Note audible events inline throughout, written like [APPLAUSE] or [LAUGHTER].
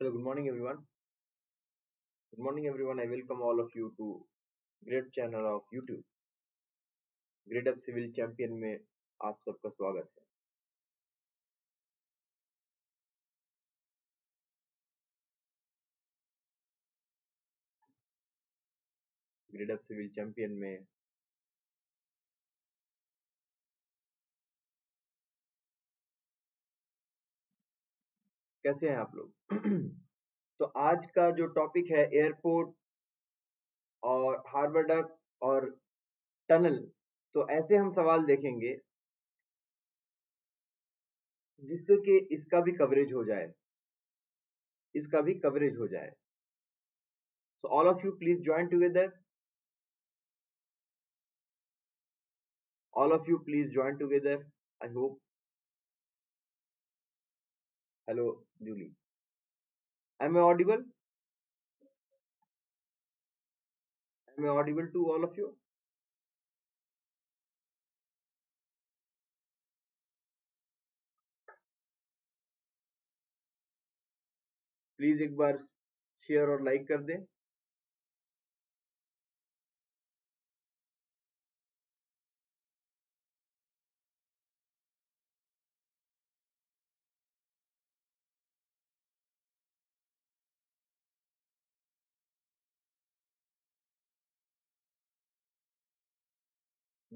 Hello, good morning everyone. Good morning everyone. I welcome all of you to grade channel of YouTube grade up civil champion में आप सबका स्वागत है grade up civil champion में कैसे हैं आप लोग [CLEARS THROAT] तो आज का जो टॉपिक है एयरपोर्ट और हार्बर डक और टनल तो ऐसे हम सवाल देखेंगे जिससे कि इसका भी कवरेज हो जाए। इसका भी कवरेज हो जाए। So all of you please join together all of you please join together I hope hello julie am i audible am i audible to all of you please एक बार शेयर और like कर दें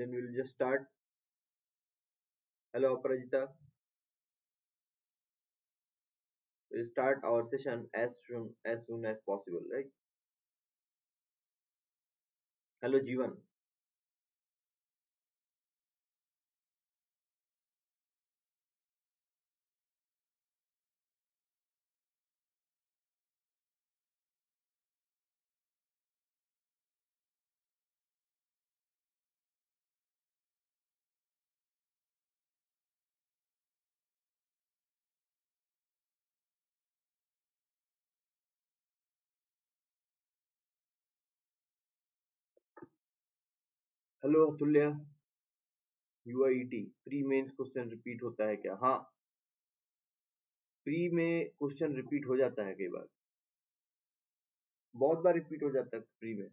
then we will just start. Hello aparajita. We'll start our session as soon as soon as possible right? Hello jeevan hello Atulya UIT pre mains question repeat होता है क्या? हाँ। Pre में क्वेश्चन रिपीट हो जाता है कई बार। बहुत बार रिपीट हो जाता है प्री में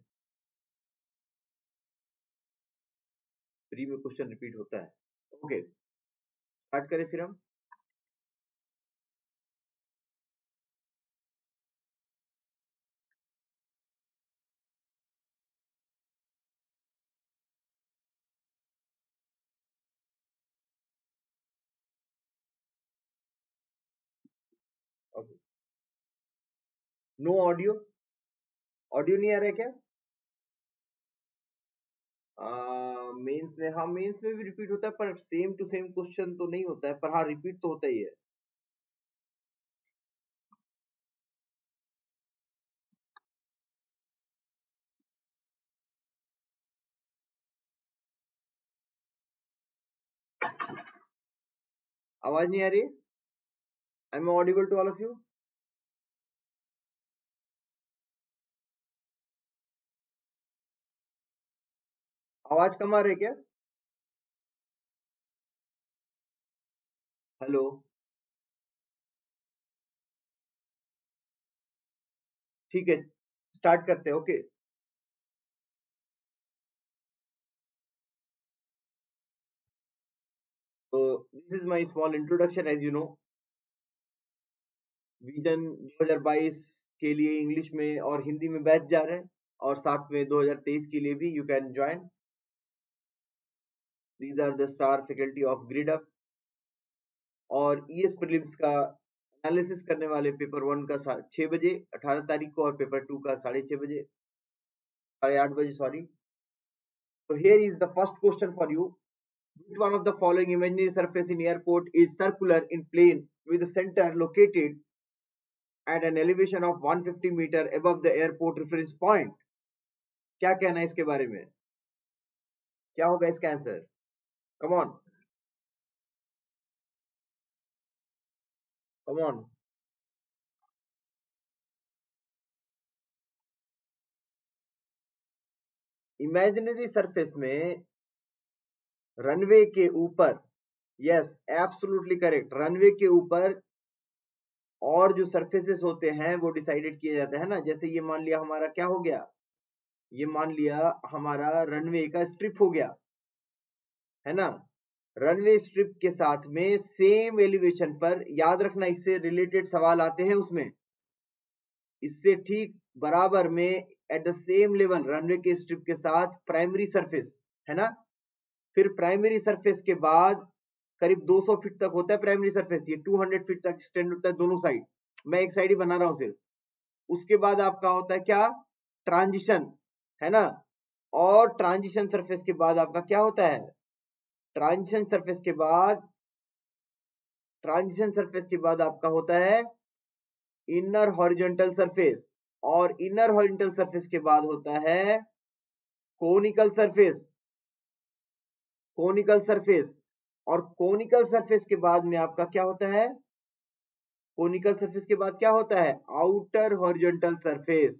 प्री में क्वेश्चन रिपीट होता है। ओके स्टार्ट करें फिर हम। नो ऑडियो ऑडियो नहीं आ रहा क्या? मेंस में हाँ मेंस में भी रिपीट होता है, पर सेम टू सेम क्वेश्चन तो नहीं होता है, पर हाँ रिपीट तो होता ही है। आवाज़ नहीं आ रही? I am audible to all of you आवाज़ कम आ रही है क्या? हेलो? ठीक है, स्टार्ट करते हैं, ओके। तो this is my small introduction as you know vision 2022 के लिए इंग्लिश में और हिंदी में बैच जा रहे हैं और साथ में 2023 के लिए भी you can join these are the star faculty of grid up और ईएस e प्रीलिम्स का एनालिसिस करने वाले पेपर वन का छह बजे अठारह तारीख को और पेपर टू का साढ़े छह बजे साढ़े आठ बजे सॉरी तो here is the first question for you which one of the following imaginary surface in airport is circular in plane with the center located at an elevation of 150 meter above the airport reference point क्या कहना है इसके बारे में क्या होगा इसका answer come on come on imaginary surface में रनवे के ऊपर यस एब्सोल्युटली करेक्ट रनवे के ऊपर और जो सरफेसेस होते हैं, वो डिसाइडेड किए जाते हैं ना? जैसे ये मान लिया हमारा क्या हो गया? ये मान लिया हमारा रनवे का स्ट्रिप हो गया। है ना? रनवे स्ट्रिप के साथ में सेम एलिवेशन पर याद रखना इससे रिलेटेड सवाल आते हैं उसमें। इससे ठीक बराबर में at the same level runway के स्ट्रिप के साथ प्राइमरी सरफेस है ना? फिर प्राइमरी सरफेस के बाद करीब 200 फीट तक होता है प्राइमरी सरफेस ये 200 फीट तक एक्सटेंड होता है दोनों साइड मैं एक साइड ही बना रहा हूँ सिर्फ़। उसके बाद आपका होता है क्या? ट्रांजिशन है ना? और ट्रांजिशन सरफेस के बाद आपका क्या होता है? ट्रांजिशन सरफेस के बाद, ट्रांजिशन सरफेस के बाद आपका होता है इनर हॉरिजेंटल सरफेस और इनर हॉरिजेंटल सरफेस के बाद होता है कोनिकल सरफेस। कोनिकल सरफेस और कोनिकल सरफेस के बाद में आपका क्या होता है? कोनिकल सरफेस के बाद क्या होता है? Outer horizontal surface.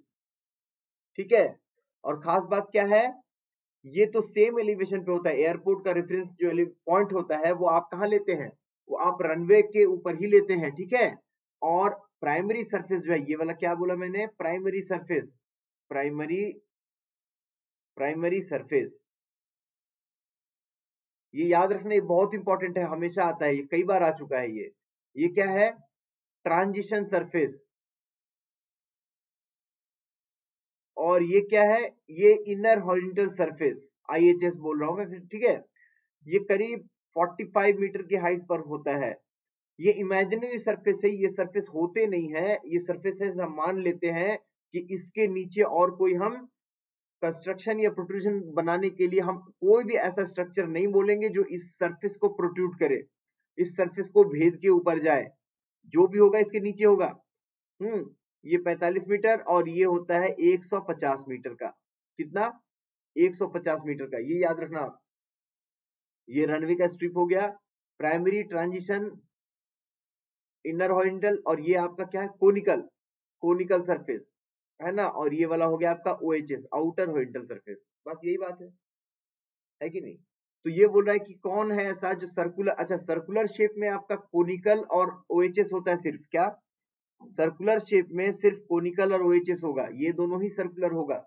ठीक है? और खास बात क्या है? ये तो सेम एलिवेशन पे होता है। एयरपोर्ट का रेफरेंस जो पॉइंट होता है, वो आप कहा लेते हैं? वो आप रनवे के ऊपर ही लेते हैं, ठीक है? और प्राइमरी सरफेस जो है, ये वाला क्या बोला मैंने? Primary surface primary primary surface ये याद रखना, ये बहुत इंपॉर्टेंट है, हमेशा आता है, ये कई बार आ चुका है ये। ये क्या है? ट्रांजिशन सरफेस और ये क्या है? ये इनर हॉरिजेंटल सरफेस आईएचएस बोल रहा हूँ मैं ठीक है? ये करीब 45 मीटर की हाइट पर होता है। ये इमेजिनरी सरफेस है, ये सरफेस होते नहीं है। ये सरफेस है, हम मान लेते हैं कि इसके नीचे और कोई हम कंस्ट्रक्शन या प्रोट्रूजन बनाने के लिए हम कोई भी ऐसा स्ट्रक्चर नहीं बोलेंगे जो इस सरफेस को प्रोट्यूट करे, इस सरफेस को भेद के ऊपर जाए। जो भी होगा इसके नीचे होगा। हम्म ये 45 मीटर और ये होता है 150 मीटर का। कितना? 150 मीटर का। ये याद रखना आप। ये रनवे का स्ट्रिप हो गया। प्राइमरी ट्रांजिशन इनर हॉरिजॉन्टल और ये आपका क्या है? कोनिकल कोनिकल सरफेस है ना? और ये वाला हो गया आपका O H S outer horizontal surface बस यही बात है। है कि नहीं? तो ये बोल रहा है कि कौन है ऐसा जो सर्कुलर अच्छा सर्कुलर शेप में आपका कोनिकल और ओ एच एस होता है सिर्फ़, क्या? सर्कुलर शेप में सिर्फ़ कोनिकल और ओएचएस होगा। ये दोनों ही सर्कुलर होगा।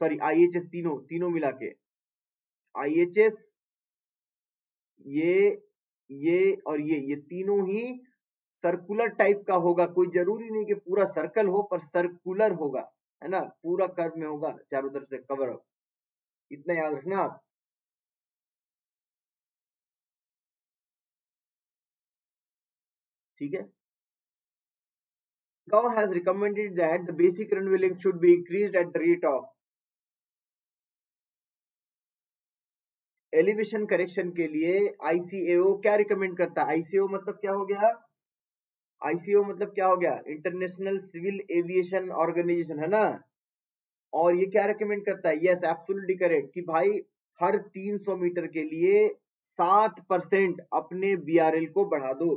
सॉरी आईएचएस तीनों तीनों मिला के। आईएचएस ये ये और ये ये तीनों ही सर्कुलर टाइप का होगा। कोई ज़रूरी नहीं कि पूरा सर्कल हो, पर सर्कुलर होगा, है ना? पूरा कर्व में होगा, चारों तरफ़ से कवर अप इतना याद रखना आप। ठीक है? Gaon has recommended that the basic length should be increased at the rate of elevation correction के लिए आईसीएओ क्या रिकमेंड करता है? आईसीओ मतलब क्या हो गया? आईसीओ मतलब क्या हो गया? इंटरनेशनल सिविल एविएशन ऑर्गेनाइजेशन है ना? और ये क्या रिकमेंड करता है? यस एब्सोल्युटली करेक्ट कि भाई हर 300 मीटर के लिए सात परसेंट अपने बीआरएल को बढ़ा दो।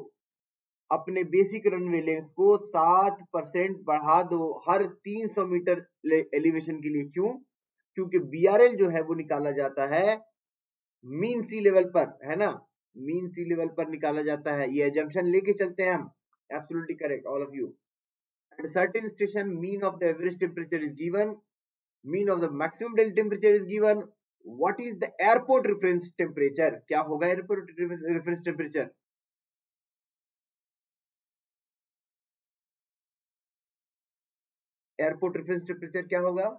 अपने बेसिक रनवे लेंथ को सात परसेंट बढ़ा दो हर तीन सौ मीटर एलिवेशन के लिए। क्यों? क्योंकि बी आर एल जो है वो निकाला जाता है मीन सी लेवल पर, है ना? मीन सी लेवल पर निकाला जाता है। ये एजम्पन लेके चलते हैं हम। Absolutely correct all of you at certain station mean of the average temperature is given mean of the maximum daily temperature is given what is the airport reference temperature क्या होगा airport reference temperature airport reference temperature क्या होगा?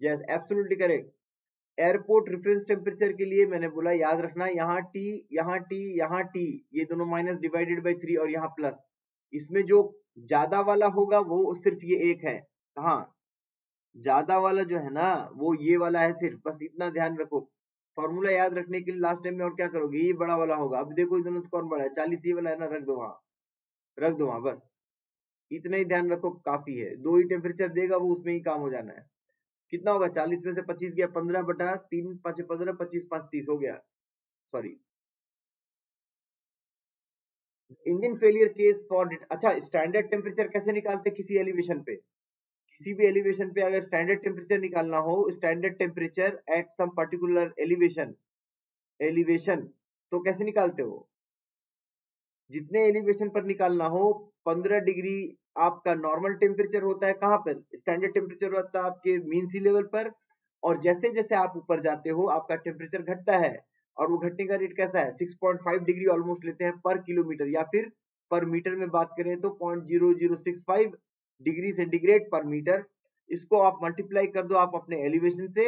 Yes absolutely correct airport reference temperature के लिए मैंने बोला, याद रखना, यहाँ टी यहाँ टी यहाँ टी ये दोनों माइनस डिवाइडेड बाई थ्री और यहाँ प्लस इसमें जो ज़्यादा वाला होगा, वो सिर्फ़ ये एक है। कहा ज़्यादा वाला जो है ना, वो ये वाला है सिर्फ़। बस इतना ध्यान रखो। फॉर्मूला याद रखने के लिए लास्ट टाइम में और क्या करोगे? ये बड़ा वाला होगा। अब देखो दोनों कौन बड़ा है। चालीस ये वाला है ना, रख दो वहाँ। रख दो वहाँ, बस। इतना ही ध्यान रखो, काफ़ी है। दो ही टेम्परेचर देगा, वो उसमें ही काम हो जाना है। कितना होगा? चालीस में से पच्चीस गया, पंद्रह बटा तीन, पाँच, पंद्रह, पच्चीस, पाँच, तीस हो गया। Sorry engine failure case for अच्छा स्टैंडर्ड टेम्परेचर कैसे निकालते किसी एलिवेशन पे? किसी भी एलिवेशन पे अगर स्टैंडर्ड टेम्परेचर निकालना हो standard temperature at some particular elevation elevation तो कैसे निकालते हो? जितने एलिवेशन पर निकालना हो 15 डिग्री आपका नॉर्मल टेम्परेचर होता है कहाँ पर? स्टैंडर्ड टेम्परेचर होता है आपके मीन सी लेवल पर और जैसे जैसे आप ऊपर जाते हो, आपका टेम्परेचर घटता है और वो घटने का रेट कैसा है? 6.5 डिग्री ऑलमोस्ट लेते हैं पर किलोमीटर या फिर पर मीटर में बात करें तो 0.0065 डिग्री सेंटीग्रेड पर मीटर, इसको आप मल्टीप्लाई कर दो आप अपने एलिवेशन से,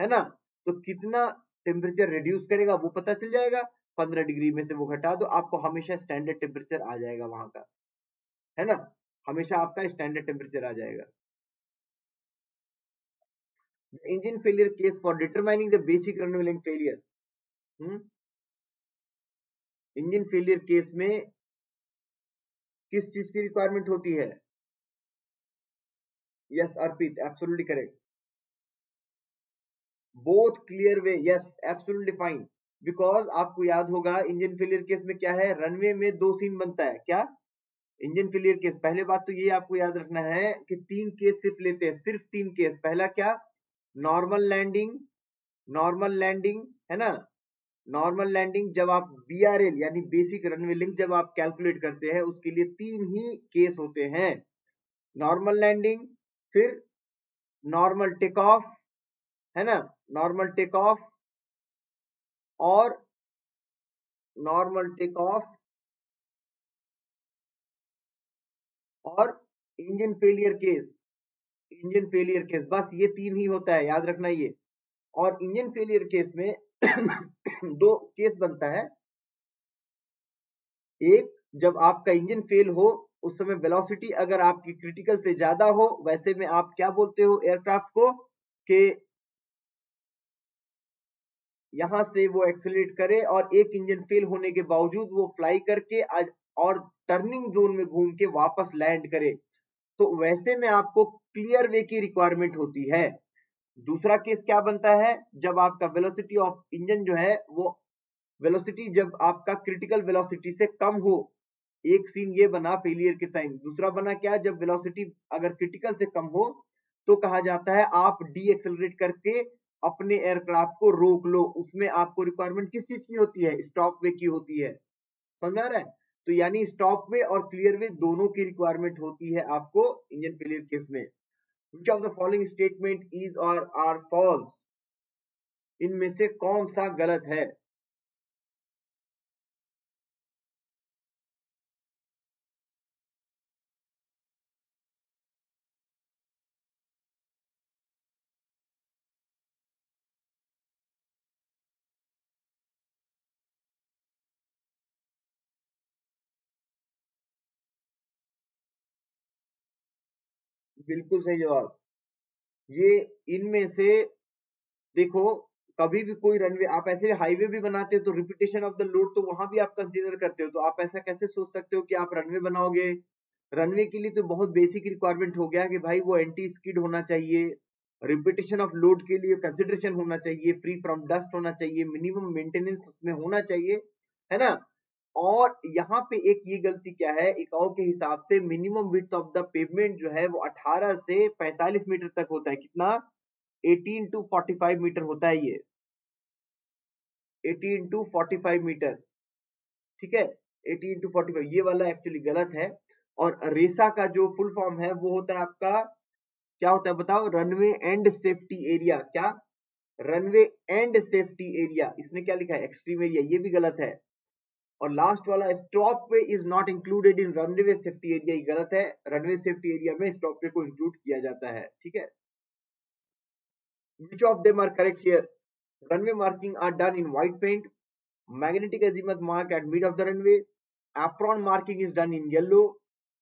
है ना? तो कितना टेम्परेचर रिड्यूस करेगा वो पता चल जाएगा। पंद्रह डिग्री में से वो घटा दो, आपको हमेशा स्टैंडर्ड टेम्परेचर आ जाएगा वहाँ का, है ना? हमेशा आपका स्टैंडर्ड टेम्परेचर आ जाएगा। Engine failure case for determining the basic run failure engine failure case में किस चीज़ की रिक्वायरमेंट होती है? Yes Arpit absolutely correct both clearway yes absolutely fine because आपको याद होगा इंजन फेलियर केस में क्या है? रनवे में दो सीन बनता है। क्या? इंजन फेलियर केस पहले बात तो ये आपको याद रखना है कि तीन केस सिर्फ़ लेते हैं। सिर्फ़ तीन केस पहला क्या? नॉर्मल लैंडिंग नॉर्मल लैंडिंग है ना? नॉर्मल लैंडिंग जब आप बी आर एल यानी बेसिक रनवे लिंक जब आप कैलकुलेट करते हैं, उसके लिए तीन ही केस होते हैं। नॉर्मल लैंडिंग फिर नॉर्मल टेक ऑफ़ है ना? नॉर्मल टेक ऑफ़ और नॉर्मल टेक ऑफ़ और engine failure case engine failure case बस ये तीन ही होता है, याद रखना ये। और इंजन फेलियर केस में [COUGHS] दो केस बनता है। एक, जब आपका इंजन फेल हो उस समय वेलोसिटी अगर आपकी क्रिटिकल से ज़्यादा हो, वैसे में आप क्या बोलते हो एयरक्राफ्ट को? कि यहाँ से वो एक्सेलरेट करे और एक इंजन फेल होने के बावजूद वो फ्लाई करके आज और टर्निंग जोन में घूम के वापस लैंड करे। तो वैसे में आपको क्लियर वे की रिक्वायरमेंट होती है। दूसरा केस क्या बनता है? जब आपका वेलोसिटी ऑफ़ इंजन जो है, वो वेलोसिटी जब आपका क्रिटिकल वेलोसिटी से कम हो एक सीन ये बना फेलियर के साइन दूसरा बना क्या जब वेलोसिटी अगर क्रिटिकल से कम हो तो कहा जाता है आप डी एक्सेलरेट करके अपने एयरक्राफ्ट को रोक लो। उसमें आपको रिक्वायरमेंट किस चीज़ की होती है? स्टॉप वे की होती है। समझ आ रहा है? तो यानी स्टॉप वे और क्लियर वे दोनों की रिक्वायरमेंट होती है आपको इंजन फेलियर केस में। Which of the following statement is और आर फॉल्स इनमें से कौन सा गलत है? बिल्कुल सही जवाब। ये इनमें से देखो, कभी भी कोई रनवे आप ऐसे हाईवे भी बनाते हो तो रिपीटेशन ऑफ़ द लोड तो वहाँ भी आप कंसीडर करते हो तो आप ऐसा कैसे सोच सकते हो कि आप रनवे बनाओगे? रनवे के लिए तो बहुत बेसिक रिक्वायरमेंट हो गया कि भाई वो एंटी स्किड होना चाहिए रिपीटेशन ऑफ़ लोड के लिए कंसिडरेशन होना चाहिए फ्री फ्रॉम डस्ट होना चाहिए मिनिमम मेंटेनेंस उसमें होना चाहिए, है ना? और यहाँ पे एक ये गलती क्या है? इकाओ के हिसाब से minimum width of the pavement जो है वो 18 से 45 मीटर तक होता है। कितना? 18 टू 45 मीटर होता है ये। 18 टू 45 मीटर। ठीक है? 18 टू 45 ये वाला एक्चुअली गलत है। और रेसा का जो फुल फॉर्म है, वो होता है आपका, क्या होता है बताओ? रनवे एंड सेफ्टी एरिया क्या? रनवे एंड सेफ्टी एरिया इसने क्या लिखा है? एक्सट्रीम एरिया ये भी गलत है। और लास्ट वाला stopway is not included in runway safety area गलत है। रनवे सेफ्टी एरिया में स्टॉप वे को इंक्लूड किया जाता है, ठीक है? Which of them are correct here runway marking are done in white paint magnetic azimuth mark at mid of the runway apron marking is done in yellow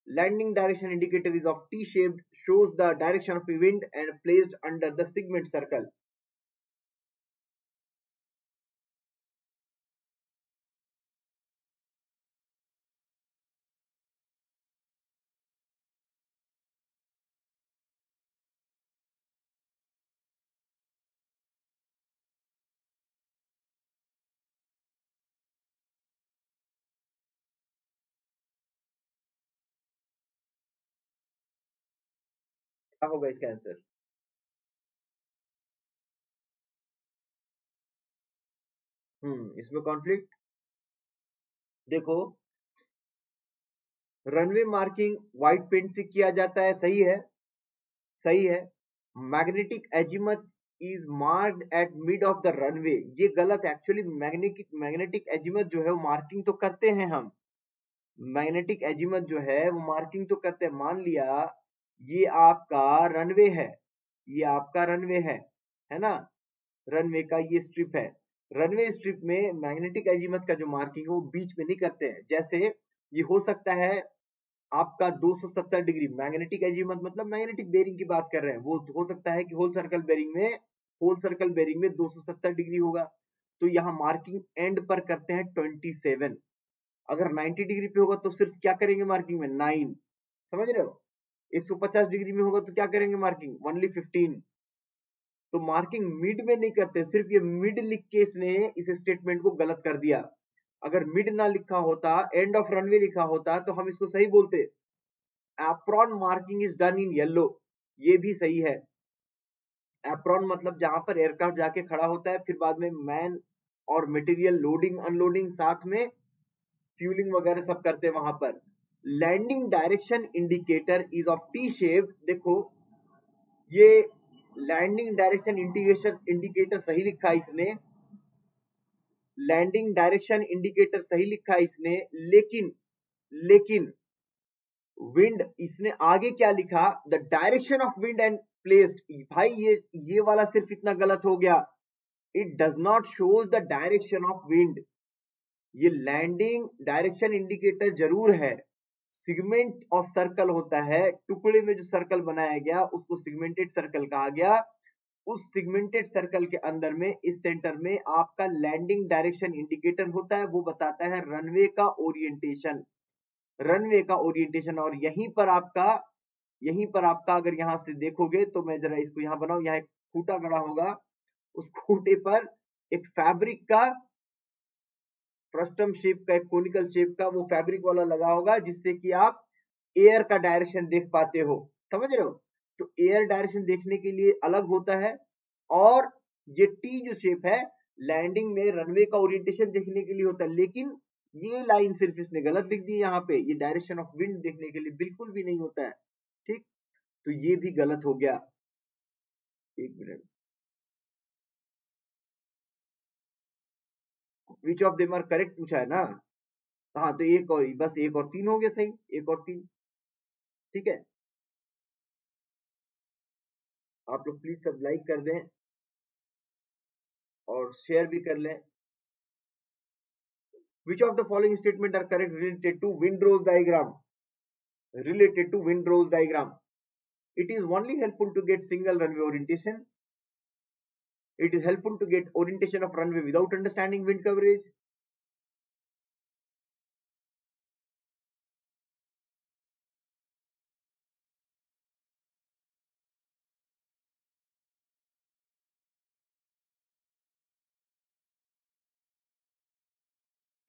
landing direction indicator is of T shaped shows the direction of event and placed under the segment circle क्या होगा इसका answer हम्म इसमें conflict देखो runway marking white paint से किया जाता है, सही है सही है। Magnetic azimuth is marked at mid of the runway ये गलत एक्चुअली मैग्नेटिक मैग्नेटिक एजिमत जो है वो मार्किंग तो करते हैं हम। मैग्नेटिक एजिमत जो है वो मार्किंग तो करते हैं। मान लिया ये आपका रनवे है। ये आपका रनवे है है ना? रनवे का ये स्ट्रिप है। रनवे स्ट्रिप में मैग्नेटिक एजिमत का जो मार्किंग है वो बीच में नहीं करते हैं। जैसे ये हो सकता है आपका 270 डिग्री मैग्नेटिक एजिमत मतलब मैग्नेटिक बेरिंग की बात कर रहे हैं। वो हो सकता है कि होल सर्कल बेरिंग में होल सर्कल बेरिंग में 270 डिग्री होगा। तो यहाँ मार्किंग एंड पर करते हैं 27 अगर 90 डिग्री पे होगा तो सिर्फ़ क्या करेंगे मार्किंग में? 9 समझ रहे हो? 150 डिग्री में होगा तो क्या करेंगे मार्किंग ओनली 15 तो मार्किंग मिड में नहीं करते, सिर्फ़ ये मिड लिख के इसने इस स्टेटमेंट को गलत कर दिया। अगर मिड ना लिखा होता एंड ऑफ़ रनवे लिखा होता तो हम इसको सही बोलते। Apron marking is done in yellow ये भी सही है। एप्रॉन मतलब जहाँ पर एयरक्राफ्ट जाके खड़ा होता है, फिर बाद में मैन और मटेरियल लोडिंग अनलोडिंग साथ में फ्यूलिंग वगैरह सब करते हैं वहाँ पर। Landing direction indicator is of T shape देखो, ये लैंडिंग डायरेक्शन इंडिकेशन इंडिकेटर सही लिखा है इसने। लैंडिंग डायरेक्शन इंडिकेटर सही लिखा है इसने। लेकिन लेकिन विंड इसने आगे क्या लिखा? The direction of wind and placed भाई, ये ये वाला सिर्फ़ इतना गलत हो गया। It does not shows the direction of wind ये लैंडिंग डायरेक्शन इंडिकेटर ज़रूर है। सिगमेंट ऑफ़ सर्कल होता है, टुकड़े में जो सर्कल बनाया गया, उसको सिगमेंटेड सर्कल कहा गया। उस सिगमेंटेड सर्कल के अंदर में, इस सेंटर में आपका लैंडिंग डायरेक्शन इंडिकेटर होता है, वो बताता है रनवे का ओरिएंटेशन। रनवे का ओरिएंटेशन, और यहीं पर आपका, यहीं पर आपका अगर यहाँ से देखोगे तो मैं जरा इसको यहाँ बनाऊ, यहाँ एक खूटा गड़ा होगा। उस खूटे पर एक फैब्रिक का फ्रस्टम शेप का, एक कोनिकल शेप का वो फैब्रिक वाला लगा होगा, जिससे कि आप एयर का डायरेक्शन देख पाते हो। समझ रहे हो? तो एयर डायरेक्शन देखने के लिए अलग होता है और ये टी जो शेप है लैंडिंग में रनवे का ओरिएंटेशन देखने के लिए होता है। लेकिन ये लाइन सिर्फ़ इसने गलत लिख दी यहाँ पे। ये डायरेक्शन ऑफ़ विंड देखने के लिए बिल्कुल भी नहीं होता है। ठीक? तो ये भी गलत हो गया। एक minute. Which of them correct पूछा है ना? हाँ तो एक और बस एक और तीन हो गए सही, एक और तीन। ठीक है? आप लोग प्लीज़ सब लाइक कर दें और शेयर भी कर लें। Which of the following statement are correct related to wind wind rose diagram related to wind wind rose diagram it is only helpful to get single runway orientation it is helpful to get orientation of runway without understanding wind coverage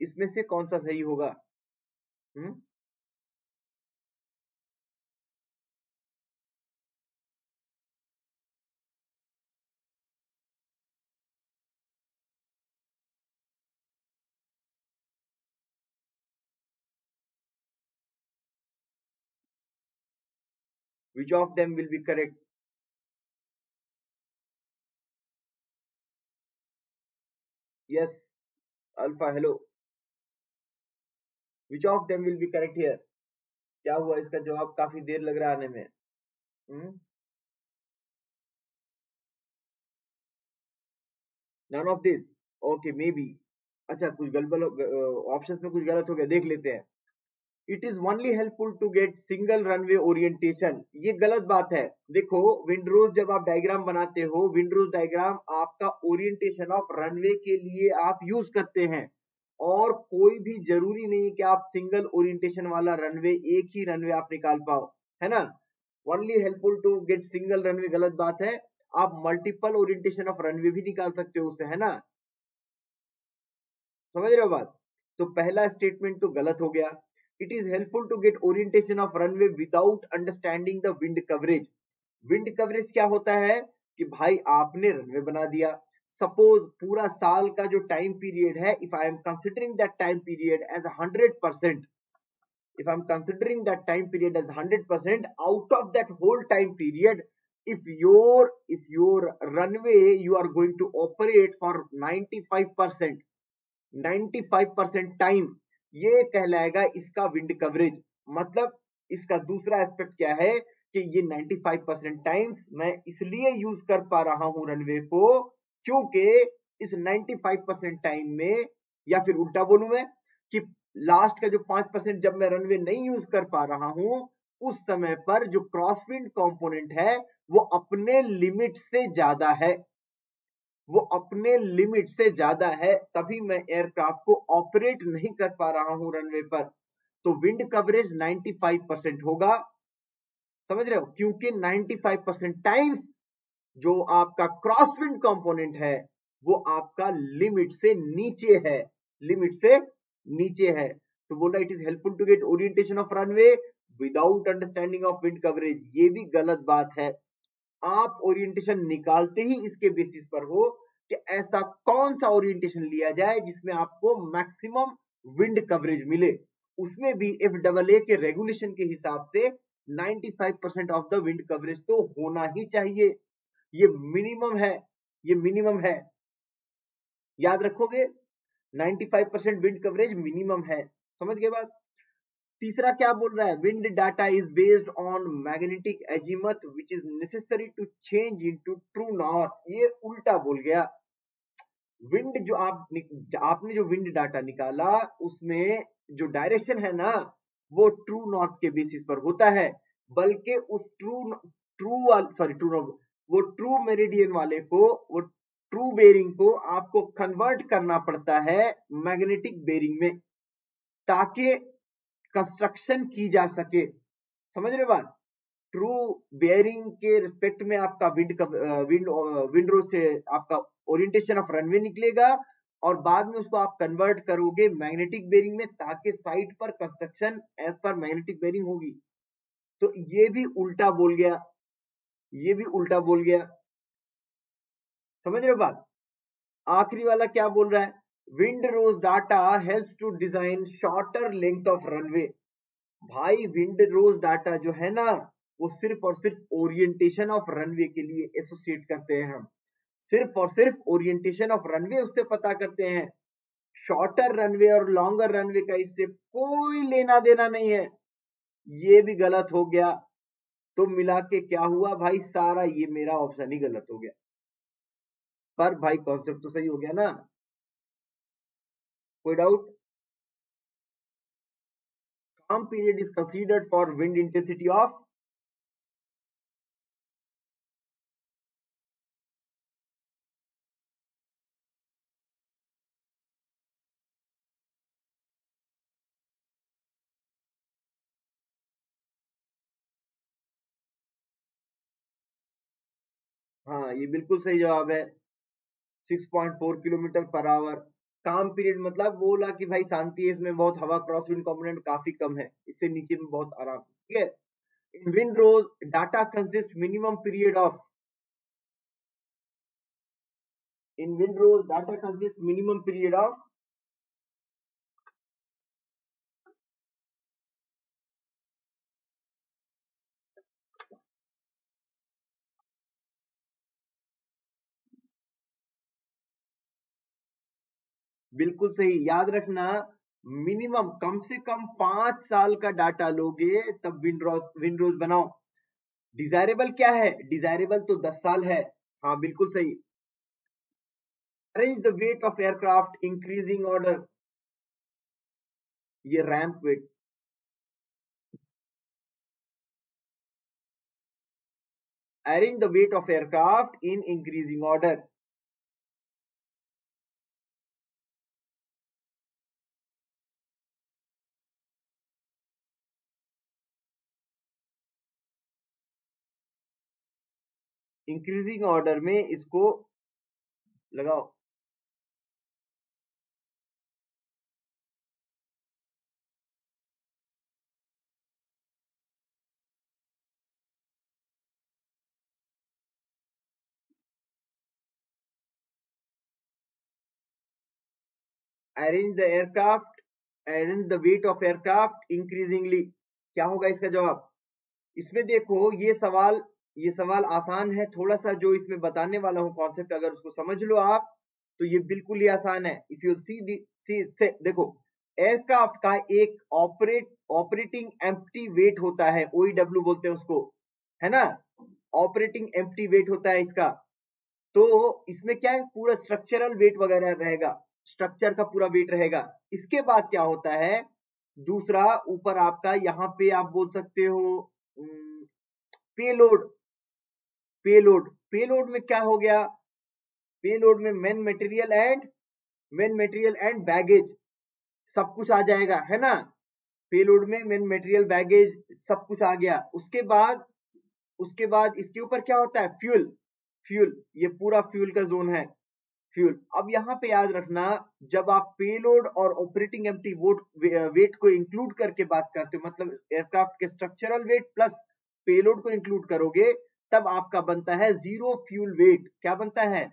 इसमें से कौन सा सही होगा hmm which of them will be correct? Yes, alpha, hello. Which of them will be correct here क्या हुआ इसका जवाब काफ़ी देर लग रहा आने में? None of this okay maybe अच्छा कुछ गलबल ऑप्शंस में कुछ गलत हो गया, देख लेते हैं। It is only helpful to get single runway orientation ये गलत बात है। देखो विंडरोज जब आप डायग्राम बनाते हो विंडरोज डायग्राम आपका ओरिएंटेशन ऑफ़ रनवे के लिए आप यूज़ करते हैं। और कोई भी ज़रूरी नहीं कि आप सिंगल ओरिएंटेशन वाला रनवे एक ही रनवे आप निकाल पाओ। है ना? Only helpful to get single runway गलत बात है। आप मल्टीपल ओरिएंटेशन ऑफ़ रनवे भी निकाल सकते हो उससे है ना? समझ रहे हो बात? तो पहला स्टेटमेंट तो गलत हो गया। it is helpful to get orientation of runway without understanding the wind coverage wind coverage क्या होता है कि भाई आपने रनवे बना दिया सपोज पूरा साल का जो टाइम पीरियड है if I am considering that time period as hundred percent if i'm considering that time period as 100% out of that whole time period if your if your runway you are going to operate for 95% 95% time ये कहलाएगा इसका wind coverage मतलब इसका दूसरा aspect क्या है कि ये 95 परसेंट टाइम्स मैं इसलिए यूज़ कर पा रहा हूँ रनवे को क्योंकि इस 95 परसेंट टाइम में या फिर उल्टा बोलू मैं कि लास्ट का जो पाँच परसेंट जब मैं रनवे नहीं यूज़ कर पा रहा हूँ, उस समय पर जो क्रॉसविंड कंपोनेंट है, वो अपने लिमिट से ज़्यादा है। वो अपने लिमिट से ज़्यादा है, तभी मैं एयरक्राफ्ट को ऑपरेट नहीं कर पा रहा हूँ रनवे पर। तो विंड कवरेज 95 परसेंट होगा। समझ रहे हो? क्योंकि 95 परसेंट टाइम्स जो आपका क्रॉस विंड कॉम्पोनेंट है, वो आपका लिमिट से नीचे है। लिमिट से नीचे है। तो बोला it is helpful to get orientation of runway without understanding of wind coverage ये भी गलत बात है। आप ओरिएंटेशन निकालते ही इसके बेसिस पर हो कि ऐसा कौन सा ओरिएंटेशन लिया जाए जिसमें आपको मैक्सिमम विंड कवरेज मिले। उसमें भी एफ़ डबल ए के रेगुलेशन के हिसाब से 95 percent of the wind coverage तो होना ही चाहिए। ये मिनिमम है, ये मिनिमम है। याद रखोगे? 95 परसेंट विंड कवरेज मिनिमम है। समझ गए बात? तीसरा क्या बोल रहा है? Wind data is based on magnetic azimuth which is necessary to change into true north ये उल्टा बोल गया। विंड जो आप आपने जो विंड डाटा निकाला, उसमें जो डायरेक्शन है ना, वो ट्रू नॉर्थ के बेसिस पर होता है। बल्कि उस true true sorry true north वो ट्रू मेरिडियन वाले को, वो ट्रू बेरिंग को आपको कन्वर्ट करना पड़ता है मैग्नेटिक बेरिंग में, ताकि कंस्ट्रक्शन की जा सके। समझ रहे बात? ट्रू बेयरिंग के रिस्पेक्ट में आपका विंड विंड विंडो से आपका ओरिएंटेशन ऑफ़ रनवे निकलेगा और बाद में उसको आप कन्वर्ट करोगे मैग्नेटिक बेरिंग में ताकि साइट पर construction as per magnetic bearing होगी। तो ये भी उल्टा बोल गया। ये भी उल्टा बोल गया। समझ रहे बात? आखिरी वाला क्या बोल रहा है? Wind rose data helps to design shorter length of runway भाई विंड रोज डाटा जो है ना, वो सिर्फ़ और सिर्फ़ ओरिएंटेशन ऑफ़ रनवे के लिए एसोसिएट करते हैं हम। सिर्फ़ और सिर्फ़ ओरिएंटेशन ऑफ़ रनवे उससे पता करते हैं। शॉर्टर रनवे और लॉन्गर रनवे का इससे कोई लेना देना नहीं है। ये भी गलत हो गया। तो मिला के क्या हुआ भाई? सारा ये मेरा ऑप्शन ही गलत हो गया। पर भाई कॉन्सेप्ट तो सही हो गया ना। कोई doubt calm period is considered for wind intensity of हाँ ये बिल्कुल सही जवाब है। 6.4 kilometre per hour calm period मतलब बोला कि भाई शांति है, इसमें बहुत हवा क्रॉस विंड कॉम्पोनेंट काफ़ी कम है, इससे नीचे में बहुत आराम, ठीक है? In wind rose data consist minimum period of in wind rose data consist minimum period बिल्कुल सही। याद रखना मिनिमम कम से कम पाँच साल का डाटा लोगे, तब विंडरोज विंडरोज बनाओ। डिजायरेबल क्या है? डिजायरेबल तो दस साल है। हाँ बिल्कुल सही। Arrange the weight of aircraft increasing order ये ramp weight arrange the weight of aircraft in increasing order. Increasing order में इसको लगाओ। Arrange the aircraft arrange the weight of aircraft increasingly क्या होगा इसका जवाब? इसमें देखो ये सवाल ये सवाल आसान है थोड़ा सा जो इसमें बताने वाला हूँ कॉन्सेप्ट अगर उसको समझ लो आप तो ये बिल्कुल ही आसान है। इफ़ यू सी सी से देखो एयरक्राफ्ट का एक ऑपरेट ऑपरेटिंग एम्प्टी वेट होता है ओईडब्ल्यू e बोलते हैं उसको, है ना? ऑपरेटिंग एम्प्टी वेट होता है इसका। तो इसमें क्या है? पूरा स्ट्रक्चरल वेट वगैरह रहेगा स्ट्रक्चर का पूरा वेट रहेगा। इसके बाद क्या होता है? दूसरा, ऊपर आपका यहाँ पे आप बोल सकते हो पेलोड पेलोड पेलोड में क्या हो गया? पेलोड में main material and main material and baggage सब कुछ आ जाएगा, है ना? पेलोड में मेन मटेरियल बैगेज सब कुछ आ गया। उसके बाद उसके बाद इसके ऊपर क्या होता है? फ्यूल फ्यूल ये पूरा फ्यूल का जोन है. फ्यूल अब यहाँ पे याद रखना, जब आप पेलोड और ऑपरेटिंग एम्प्टी वोट वेट को इंक्लूड करके बात करते हो मतलब एयरक्राफ्ट के स्ट्रक्चरल वेट प्लस पेलोड को इंक्लूड करोगे तब आपका बनता है ज़ीरो फ्यूल वेट क्या बनता है?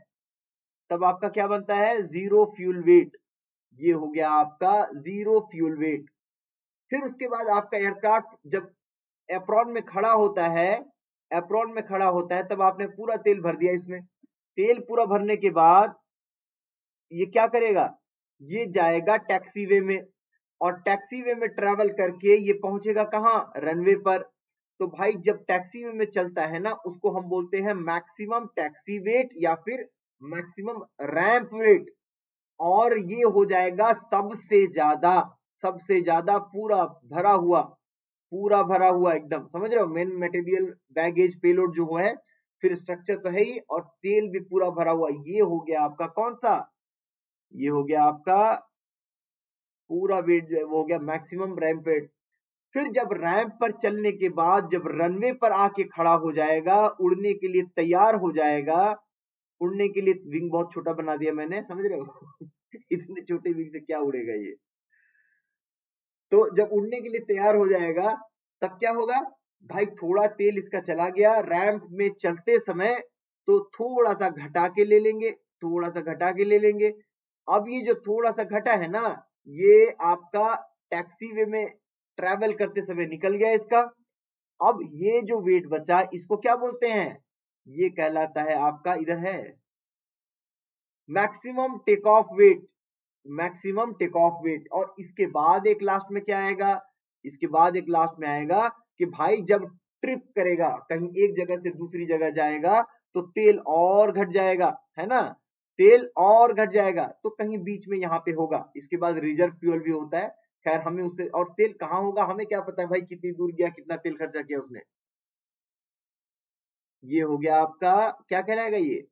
तब आपका क्या बनता है? ज़ीरो फ्यूल वेट ये हो गया आपका ज़ीरो फ्यूल वेट फिर उसके बाद आपका एयरक्राफ्ट जब एप्रॉन में खड़ा होता है एप्रॉन में खड़ा होता है, तब आपने पूरा तेल भर दिया इसमें। तेल पूरा भरने के बाद ये क्या करेगा? ये जाएगा टैक्सी वे में और टैक्सी वे में ट्रेवल करके ये पहुंचेगा कहाँ? रनवे पर। तो भाई जब टैक्सी में चलता है ना, उसको हम बोलते हैं मैक्सिमम टैक्सी वेट या फिर मैक्सिमम रैंप वेट। और ये हो जाएगा सबसे ज़्यादा सबसे ज़्यादा पूरा भरा हुआ, पूरा भरा हुआ एकदम। समझ रहे हो? मेन मटेरियल बैगेज पेलोड जो है, फिर स्ट्रक्चर तो है ही और तेल भी पूरा भरा हुआ। ये हो गया आपका कौन सा? ये हो गया आपका पूरा वेट जो है, वो हो गया मैक्सिमम रैंप वेट। फिर जब रैंप पर चलने के बाद जब रनवे पर आके खड़ा हो जाएगा, उड़ने के लिए तैयार हो जाएगा, उड़ने के लिए विंग बहुत छोटा बना दिया मैंने, समझ रहे हो? [LAUGHS] इतने छोटे विंग से क्या उड़ेगा ये? तो जब उड़ने के लिए तैयार हो जाएगा, तब क्या होगा? भाई थोड़ा तेल इसका चला गया रैंप में चलते समय तो थोड़ा सा घटा के ले लेंगे, थोड़ा सा घटा के ले लेंगे। अब ये जो थोड़ा सा घटा है ना, ये आपका टैक्सी वे में ट्रेवल करते समय निकल गया इसका। अब ये जो वेट बचा, इसको क्या बोलते हैं? ये कहलाता है आपका इधर है। Maximum take off weight, maximum take off weight. और इसके बाद एक लास्ट में क्या आएगा? इसके बाद एक लास्ट में आएगा कि भाई जब ट्रिप करेगा, कहीं एक जगह से दूसरी जगह जाएगा तो तेल और घट जाएगा, है ना? तेल और घट जाएगा तो कहीं बीच में यहाँ पे होगा। इसके बाद रिज़र्व फ्यूल भी होता है। खैर, हमें उससे और तेल कहाँ होगा, हमें क्या पता है भाई कितनी दूर गया, कितना तेल खर्चा किया उसने। ये हो गया आपका, क्या कहलाएगा ये?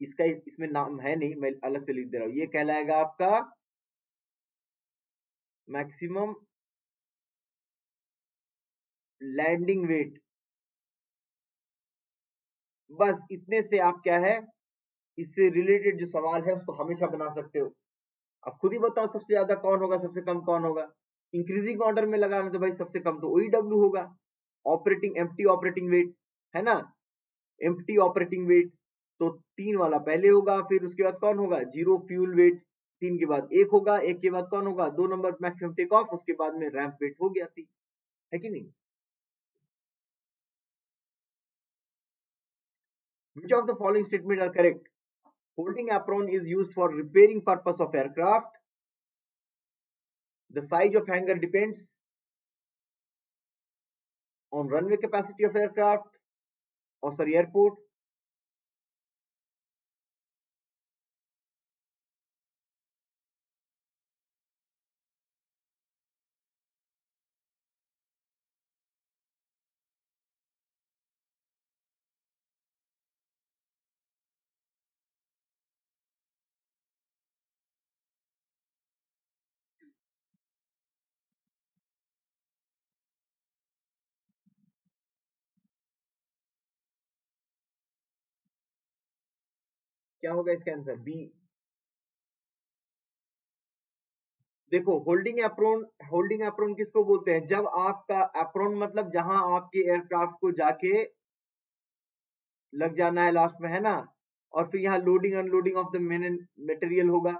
इसका इसमें नाम है नहीं, मैं अलग से लिख दे रहा हूँ। ये कहलाएगा आपका मैक्सिमम लैंडिंग वेट। बस इतने से आप क्या है, इससे रिलेटेड जो सवाल है उसको हमेशा बना सकते हो। अब खुद ही बताओ सबसे ज़्यादा कौन होगा, सबसे कम कौन होगा? इंक्रीजिंग ऑर्डर में लगाना तो भाई सबसे कम तो ओई डब्ल्यू e होगा। ऑपरेटिंग एम्प्टी ऑपरेटिंग वेट है ना? एम्प्टी ऑपरेटिंग वेट तो तीन वाला पहले होगा, फिर उसके बाद कौन होगा? ज़ीरो फ्यूल वेट तीन के बाद एक होगा, एक के बाद कौन होगा? दो नंबर मैक्सिमम टेक ऑफ़ उसके बाद में रैंप वेट हो गया सी है कि नहीं? Which of the following statement are correct? Holding apron is used for repairing purpose of aircraft. The size of hangar depends on runway capacity of aircraft or sorry airport क्या होगा इसका answer? B देखो holding apron holding apron किसको बोलते हैं? जब आपका Ephron मतलब जहाँ आपके एयरक्राफ्ट को जाके लग जाना है लास्ट में, है ना? और फिर यहाँ loading unloading of the main material होगा।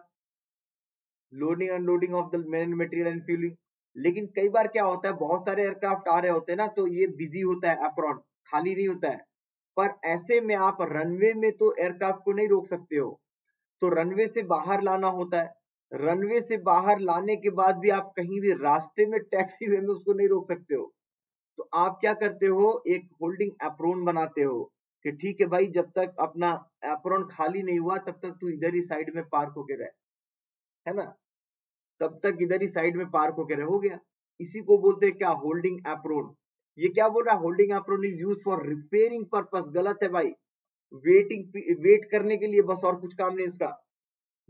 Loading unloading of the main material and fuelling लेकिन कई बार क्या होता है? बहुत सारे एयरक्राफ्ट आ रहे होते हैं ना तो ये बिज़ी होता है अप्रॉन खाली नहीं होता है। पर ऐसे में आप रनवे में तो एयरक्राफ्ट को नहीं रोक सकते हो। तो रनवे से बाहर लाना होता है। रनवे से बाहर लाने के बाद भी आप कहीं भी रास्ते में टैक्सी वे में उसको नहीं रोक सकते हो। तो आप क्या करते हो? एक होल्डिंग एप्रोन बनाते हो कि ठीक है भाई, जब तक अपना एप्रोन खाली नहीं हुआ, तब तक तू इधर ही साइड में पार्क होके रहे। है ना? तब तक इधर ही साइड में पार्क होके रहे, हो गया। इसी को बोलते हैं क्या? होल्डिंग एप्रोन ये क्या बोल रहा है? Holding apron is use for repairing purpose गलत है भाई। वेटिंग वेट करने के लिए बस और कुछ काम नहीं उसका।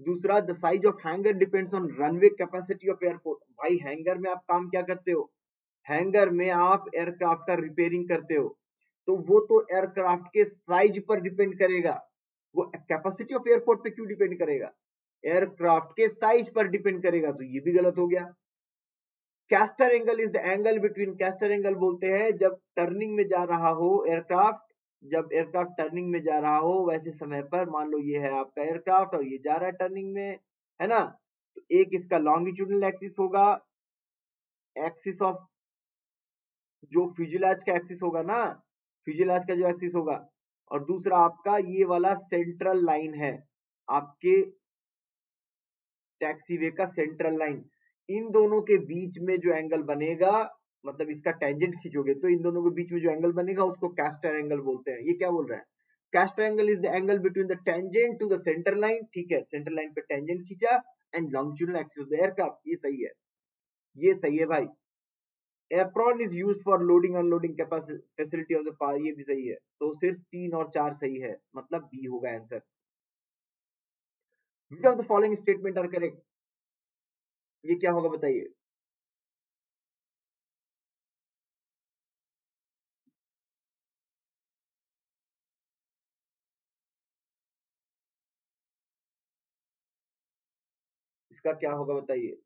दूसरा the size of hangar depends on runway capacity of airport भाई हैंगर में आप काम क्या करते हो? हैंगर में आप एयरक्राफ्ट का रिपेयरिंग करते हो। तो वो तो एयरक्राफ्ट के साइज़ पर डिपेंड करेगा। वो कैपेसिटी ऑफ़ एयरपोर्ट पे क्यों डिपेंड करेगा? एयरक्राफ्ट के साइज़ पर डिपेंड करेगा। तो ये भी गलत हो गया। Caster angle is the angle between caster angle बोलते हैं, जब टर्निंग में जा रहा हो एयरक्राफ्ट जब एयरक्राफ्ट टर्निंग में जा रहा हो, वैसे समय पर, मान लो ये है आपका एयरक्राफ्ट और ये जा रहा है टर्निंग में, है ना? तो एक इसका लॉन्गिट्यूडनल एक्सिस होगा एक्सिस ऑफ़ जो फ्यूजिलाज का एक्सिस होगा ना फ्यूजिलाज का जो एक्सिस होगा, और दूसरा आपका ये वाला सेंट्रल लाइन है, आपके टैक्सीवे का सेंट्रल लाइन इन दोनों के बीच में जो एंगल बनेगा मतलब इसका टेंजेंट खींचोगे तो इन दोनों के बीच में जो एंगल बनेगा, उसको कैस्टर एंगल बोलते हैं। ये क्या बोल रहा है? Caster angle is the angle between the tangent to the centre line ठीक है? सेंटर लाइन पे टेंजेंट खींचा and longitudinal axis of the aircraft ये सही है। ये सही है भाई। Apron is use for loading unloading facility of the par ये भी सही है। तो सिर्फ़ तीन और चार सही है। मतलब बी होगा answer which of the following statement are correct ये क्या होगा बताइए? इसका क्या होगा बताइए?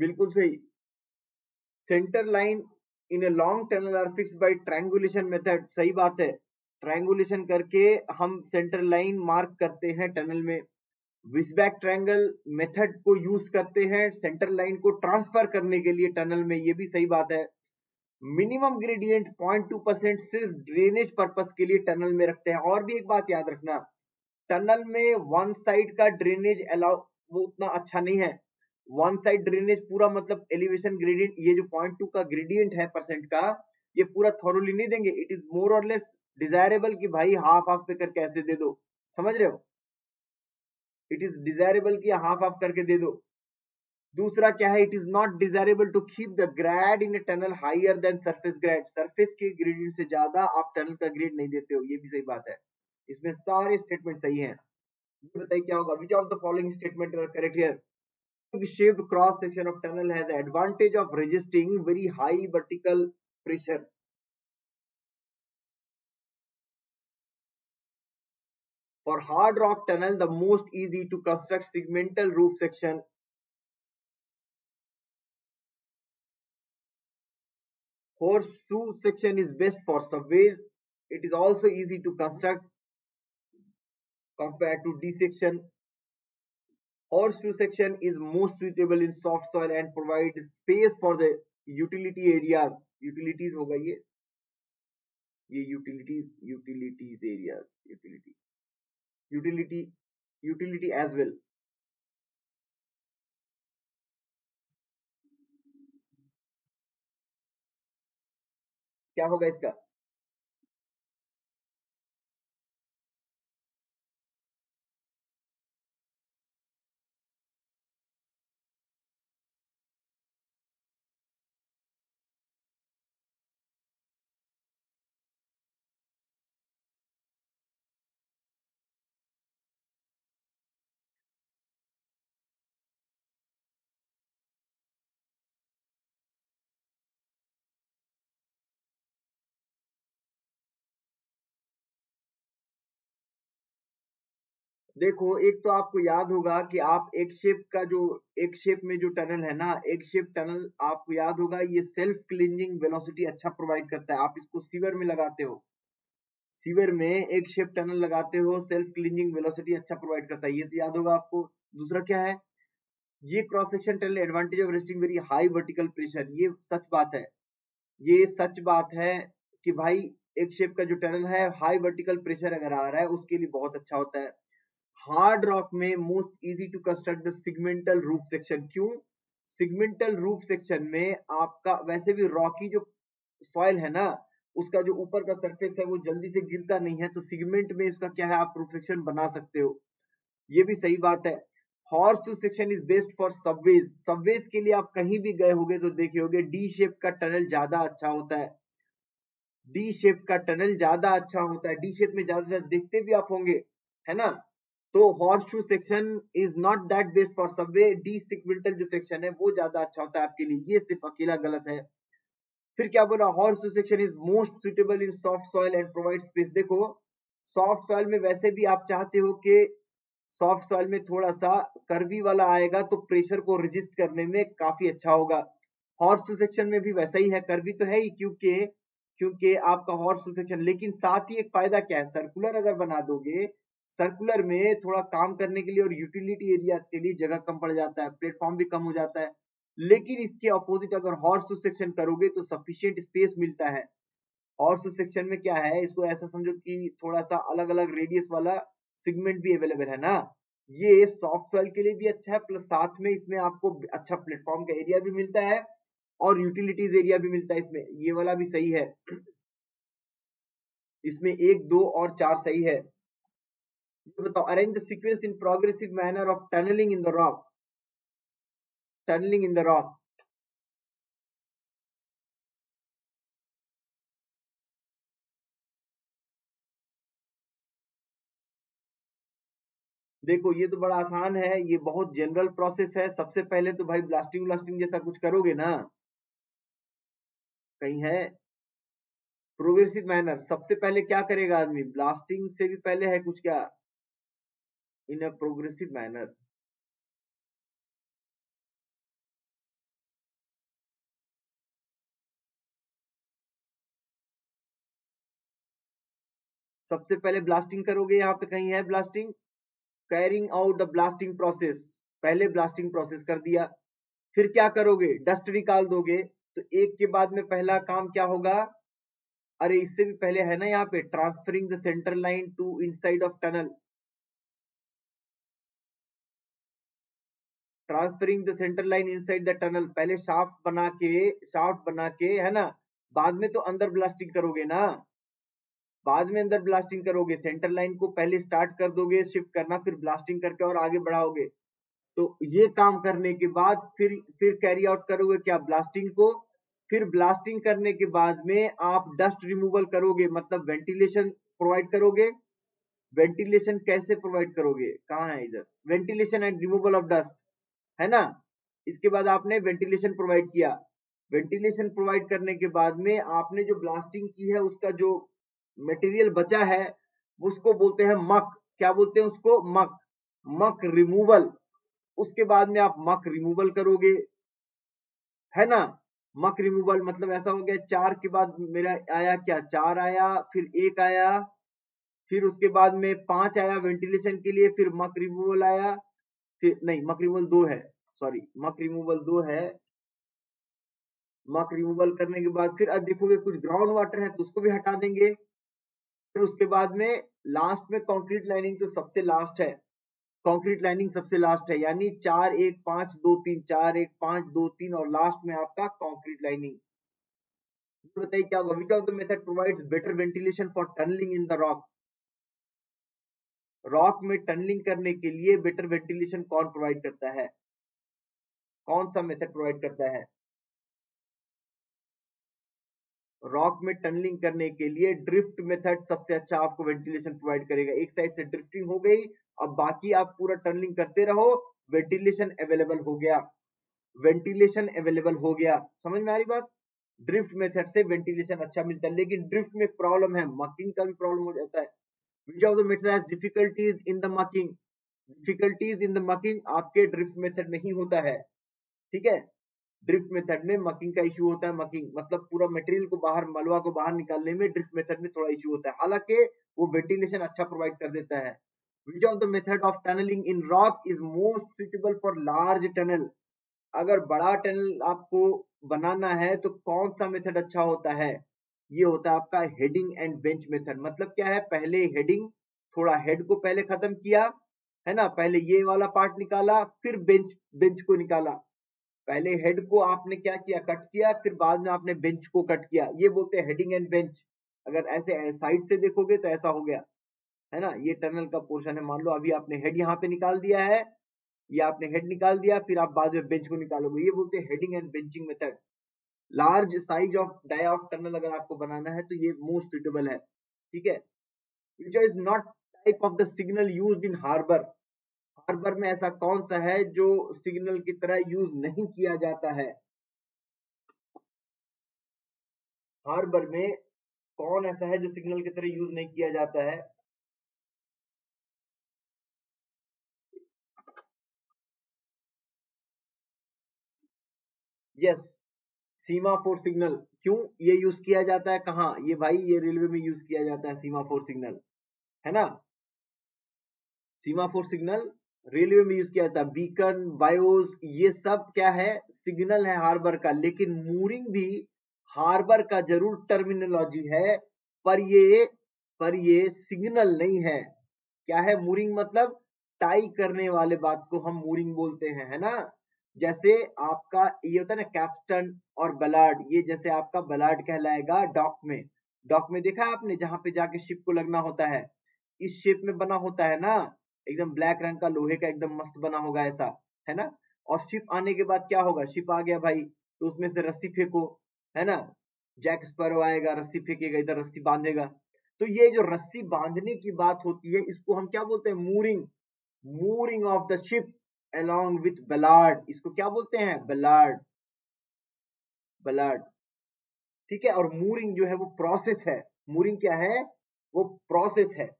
बिल्कुल सही। Centre line in a long tunnel are fix by triangulation method सही बात है। ट्रायंगुलेशन करके हम सेंटर लाइन मार्क करते हैं टनल में। विस्बैक ट्रायंगल मेथड को यूज़ करते हैं सेंटर लाइन को ट्रांसफ़र करने के लिए टनल में, ये भी सही बात है। Minimum gradient point two percent सिर्फ़ ड्रेनेज पर्पस के लिए टनल में रखते हैं। और भी एक बात याद रखना टनल में वन साइड का ड्रेनेज अलाउ वो उतना अच्छा नहीं है। वन साइड ड्रेनेज पूरा मतलब एलिवेशन ग्रेडियंट ये जो पॉइंट टू का ग्रेडियंट है परसेंट का, ये पूरा थॉरोली नहीं देंगे। इट इज़ मोर और लेस डिजायरेबल कि भाई हाफ़ हाफ़ पे करके ऐसे दे दो। समझ रहे हो? इट इज़ डिजायरेबल कि हाफ़ हाफ़ करके दे दो। दूसरा क्या है? It is not desirable to keep the grade in tunnel higher than surface grade surface के ग्रेडियंट से ज़्यादा आप टनल का ग्रेड नहीं देते हो। ये भी सही बात है। इसमें सारे स्टेटमेंट सही है। बताइए क्या होगा? Which of the following statement correct here shaped cross section of tunnel has advantage of resisting very high vertical pressure. For hard rock tunnel, the most easy to construct segmental roof section. Horseshoe section is best for subways. It is also easy to construct compared to D section Horseshoe section is most suitable in soft soil and provide space for the utility areas. Utilities होगा ये ये utilities utilities areas utility utility utility as well क्या होगा इसका देखो, एक तो आपको याद होगा कि आप एक शेप का जो, एक शेप में जो टनल है ना, एक शेप टनल आपको याद होगा, ये सेल्फ क्लींजिंग वेलोसिटी अच्छा प्रोवाइड करता है। आप इसको सीवर में लगाते हो। सीवर में एक शेप टनल लगाते हो सेल्फ क्लींजिंग वेलोसिटी अच्छा प्रोवाइड करता है। ये तो याद होगा आपको। दूसरा क्या है? ये cross section tunnel advantage of resting very high vertical pressure ये सच बात है। ये सच बात है कि भाई, एक शेप का जो टनल है हाई वर्टिकल प्रेशर अगर आ रहा है, उसके लिए बहुत अच्छा होता है। हार्ड रॉक में most easy to construct the segmental roof section क्यों? सिगमेंटल रूफ सेक्शन में आपका, वैसे भी रॉकी जो सॉइल है ना, उसका जो ऊपर का सरफेस है वो जल्दी से गिरता नहीं है तो सिगमेंट में इसका क्या है, आप रूफ सेक्शन बना सकते हो। ये भी सही बात है। Horseshoe section is best for subways subways के लिए आप कहीं भी गए होगे तो देखे होगे डी शेप का टनल ज़्यादा अच्छा होता है। डी शेप का टनल ज़्यादा अच्छा होता है। डी शेप में ज़्यादा देखते भी आप होंगे, है ना? तो horseshoe section is not that best for subway the segmental जो सेक्शन है, वो ज़्यादा अच्छा होता है आपके लिए। ये सिर्फ़ अकेला गलत है। फिर क्या बोला? Horseshoe section is most suitable in soft soil and provide space देखो सॉफ्ट सॉइल में वैसे भी आप चाहते हो कि सॉफ्ट सॉइल में थोड़ा सा कर्वी वाला आएगा तो प्रेशर को रजिस्ट करने में काफ़ी अच्छा होगा। हॉर्स टू सेक्शन में भी वैसा ही है। कर्वी तो है ही, क्योंकि क्योंकि आपका हॉर्स टू सेक्शन लेकिन साथ ही एक फ़ायदा क्या है? सर्कुलर अगर बना दोगे सर्कुलर में थोड़ा काम करने के लिए और यूटिलिटी एरिया के लिए जगह कम पड़ जाता है प्लेटफॉर्म भी कम हो जाता है। लेकिन इसके अपोजिट अगर हॉर्स टू सेक्शन करोगे तो सफिशियंट स्पेस मिलता है। हॉर्स टू सेक्शन में क्या है? इसको ऐसा समझो कि थोड़ा सा अलग अलग रेडियस वाला सिगमेंट भी अवेलेबल है ना? ये सॉफ्ट सॉइल के लिए भी अच्छा है प्लस साथ में इसमें आपको अच्छा प्लेटफॉर्म का एरिया भी मिलता है और यूटिलिटीज एरिया भी मिलता है इसमें। ये वाला भी सही है। इसमें एक, दो और चार सही है। बताओ arrange the sequence in progressive manner of tunnelling in the rock tunnelling in the rock देखो, ये तो बड़ा आसान है, ये बहुत जनरल प्रोसेस है। सबसे पहले तो भाई ब्लास्टिंग ब्लास्टिंग जैसा कुछ करोगे ना, कहीं है? प्रोग्रेसिव मैनर सबसे पहले क्या करेगा आदमी? ब्लास्टिंग से भी पहले है कुछ क्या? In a progressive manner. सबसे पहले ब्लास्टिंग करोगे यहाँ पे कहीं है blasting carrying out the blasting process पहले ब्लास्टिंग प्रोसेस कर दिया। फिर क्या करोगे? डस्ट निकाल दोगे। तो एक के बाद में पहला काम क्या होगा? अरे इससे भी पहले है ना यहाँ पे transferring the centre line to inside of tunnel transferring the centre line inside the tunnel पहले शाफ्ट बना के शाफ्ट बना के, है ना? बाद में तो अंदर ब्लास्टिंग करोगे ना? बाद में अंदर ब्लास्टिंग करोगे। सेंटर लाइन को पहले स्टार्ट कर दोगे शिफ्ट करना, फिर ब्लास्टिंग करके और आगे बढ़ाओगे। तो ये काम करने के बाद फिर फिर कैरी आउट करोगे क्या? ब्लास्टिंग को। फिर ब्लास्टिंग करने के बाद में आप डस्ट रिमूवल करोगे मतलब वेंटिलेशन प्रोवाइड करोगे। वेंटिलेशन कैसे प्रोवाइड करोगे? कहाँ है इधर? Ventilation and removal of dust है ना? इसके बाद आपने वेंटिलेशन प्रोवाइड किया। वेंटिलेशन प्रोवाइड करने के बाद में आपने जो ब्लास्टिंग की है, उसका जो मटेरियल बचा है, उसको बोलते हैं मक। क्या बोलते हैं उसको? मक। मक रिमूवल उसके बाद में आप मक रिमूवल करोगे। है ना? मक रिमूवल मतलब ऐसा हो गया, चार के बाद मेरा आया क्या? चार आया, फिर एक आया, फिर उसके बाद में पाँच आया वेंटिलेशन के लिए, फिर मक रिमूवल आया। नहीं, मक रिमूवल दो है सॉरी मक रिमूवल दो है। मक रिमूवल करने के बाद फिर अब देखोगे कुछ ग्राउंड वाटर है तो उसको भी हटा देंगे। फिर उसके बाद में लास्ट में कंक्रीट लाइनिंग तो सबसे लास्ट है। कंक्रीट लाइनिंग सबसे लास्ट है, यानी चार एक पाँच दो तीन, चार एक पाँच दो तीन और लास्ट में आपका कंक्रीट लाइनिंग बताइए क्या होगा? Which of the method provides better ventilation for tunnelling in the rock rock में टनलिंग करने के लिए बेटर वेंटिलेशन कौन प्रोवाइड करता है? कौन सा मेथड प्रोवाइड करता है? रॉक में टनलिंग करने के लिए ड्रिफ्ट मेथड सबसे अच्छा आपको वेंटिलेशन प्रोवाइड करेगा। एक साइड से ड्रिफ्टिंग हो गई, अब बाकी आप पूरा टनलिंग करते रहो, वेंटिलेशन अवेलेबल हो गया। वेंटिलेशन अवेलेबल हो गया। समझ में आ रही बात? ड्रिफ्ट मेथड से वेंटिलेशन अच्छा मिलता है, लेकिन ड्रिफ्ट में प्रॉब्लम है मकिंग का भी प्रॉब्लम हो जाता है। Which of the method has difficulties in the marking. Difficulties in the marking आपके ड्रिफ्ट मेथड में ही होता है, ठीक है? ड्रिफ्ट मेथड में मकिंग का इशू होता है मकिंग मतलब पूरा मटेरियल को बाहर मलवा को बाहर निकालने में ड्रिफ्ट मेथड में थोड़ा इशू होता है। हालाँकि वो वेंटिलेशन अच्छा प्रोवाइड कर देता है। Which of the method of tunnelling in rock is most suitable for large tunnel अगर बड़ा टनल आपको बनाना है तो कौन सा मेथड अच्छा होता है? ये होता है आपका हेडिंग एंड बेंच मेथड मतलब क्या है? पहले हेडिंग थोड़ा हेड को पहले खत्म किया, है ना? पहले ये वाला पार्ट निकाला, फिर बेंच बेंच को निकाला। पहले हेड को आपने क्या किया? कट किया, फिर बाद में आपने बेंच को कट किया। ये बोलते हैं हेडिंग एंड बेंच अगर ऐसे साइड से देखोगे तो ऐसा हो गया, है ना? ये टनल का पोर्शन है। मान लो अभी आपने हेड यहाँ पे निकाल दिया है, या आपने हेड निकाल दिया, फिर आप बाद में बेंच को निकालोगे। ये बोलते हैं heading and benching method large size of dia of tunnel अगर आपको बनाना है तो ये मोस्ट सुटेबल है, ठीक है? Which is not type of the signal use in harbour harbour में ऐसा कौन सा है जो सिग्नल की तरह यूज़ नहीं किया जाता है? हार्बर में कौन ऐसा है जो सिग्नल की तरह यूज़ नहीं किया जाता है? Yes semaphore signal. क्यों ये यूज़ किया जाता है? कहा? ये भाई, ये रेलवे में यूज़ किया जाता है सीमा फोर सिग्नल। है ना? सीमा फोर सिग्नल रेलवे में यूज़ किया जाता है। बीकन, बायोस, ये सब क्या है? सिग्नल है हार्बर का। लेकिन मूरिंग भी हार्बर का ज़रूर टर्मिनोलॉजी है, पर ये पर ये सिग्नल नहीं है। क्या है मूरिंग मतलब? टाई करने वाले बात को हम मूरिंग बोलते हैं, है ना? जैसे आपका, ये होता है ना, कैप्टन और बलार्ड ये जैसे आपका बलार्ड कहलाएगा डॉक में। डॉक में देखा है आपने, जहाँ पे जाके शिप को लगना होता है? इस शेप में बना होता है ना? एकदम ब्लैक रंग का लोहे का एकदम मस्त बना होगा ऐसा, है ना? और शिप आने के बाद क्या होगा? शिप आ गया भाई तो उसमें से रस्सी फेंको, है ना? जैक स्पैरो आएगा, रस्सी फेंकेगा, इधर रस्सी बांधेगा। तो ये जो रस्सी बांधने की बात होती है, इसको हम क्या बोलते हैं? Mooring. Mooring of the ship along with bollard इसको क्या बोलते हैं? बलार्ड बलार्ड ठीक है? और मूरिंग जो है वो प्रोसेस है। मूरिंग क्या है? वो प्रोसेस है।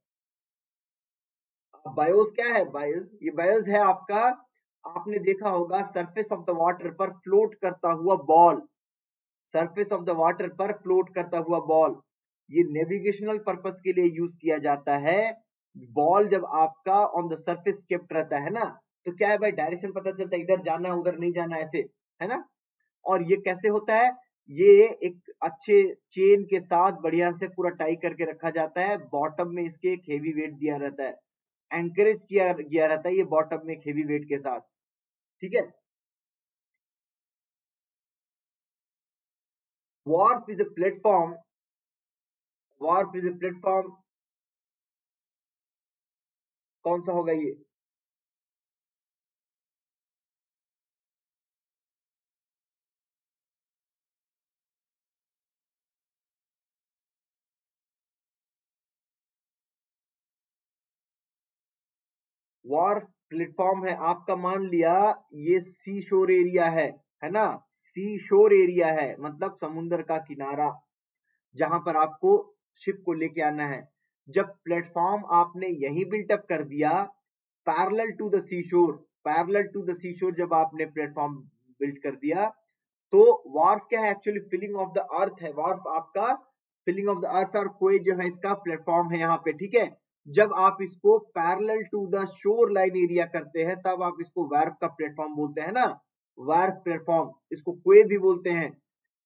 बायोस क्या है? बायोस ये बायोस है आपका, आपने देखा होगा सरफेस ऑफ़ द वाटर पर फ्लोट करता हुआ ball surface of the water पर फ्लोट करता हुआ बॉल ये नेविगेशनल पर्पस के लिए यूज़ किया जाता है। बॉल जब आपका ऑन द सरफेस केप्ट रहता है ना तो क्या है भाई? डायरेक्शन पता चलता है, इधर जाना है उधर नहीं जाना, ऐसे, है ना? और ये कैसे होता है? ये एक अच्छे चेन के साथ बढ़िया से पूरा टाई करके रखा जाता है। बॉटम में इसके एक हेवी वेट दिया रहता है। एंकरेज किया गया रहता है ये बॉटम में एक हेवी वेट के साथ। ठीक है? Wharf is a platform wharf is a platform कौन सा होगा ये? वॉर प्लेटफॉर्म है। आपका मान लिया, ये सी शोर एरिया है है ना? सी शोर एरिया है मतलब समुन्द्र का किनारा, जहाँ पर आपको शिप को लेके आना है। जब प्लेटफॉर्म आपने यही बिल्टअप कर दिया पैरेलल टू द सी शोर पैरेलल टू द सी शोर जब आपने प्लेटफॉर्म बिल्ड कर दिया तो वार्फ क्या है? Actually filling of the earth है। वार्फ आपका फिलिंग ऑफ़ द अर्थ और कोई जो है इसका प्लेटफॉर्म है यहाँ पे, ठीक है? जब आप इसको parallel to the shore line area करते हैं, तब आप इसको वार्फ का प्लेटफॉर्म बोलते हैं ना? वार्फ प्लेटफॉर्म इसको कोई भी बोलते हैं।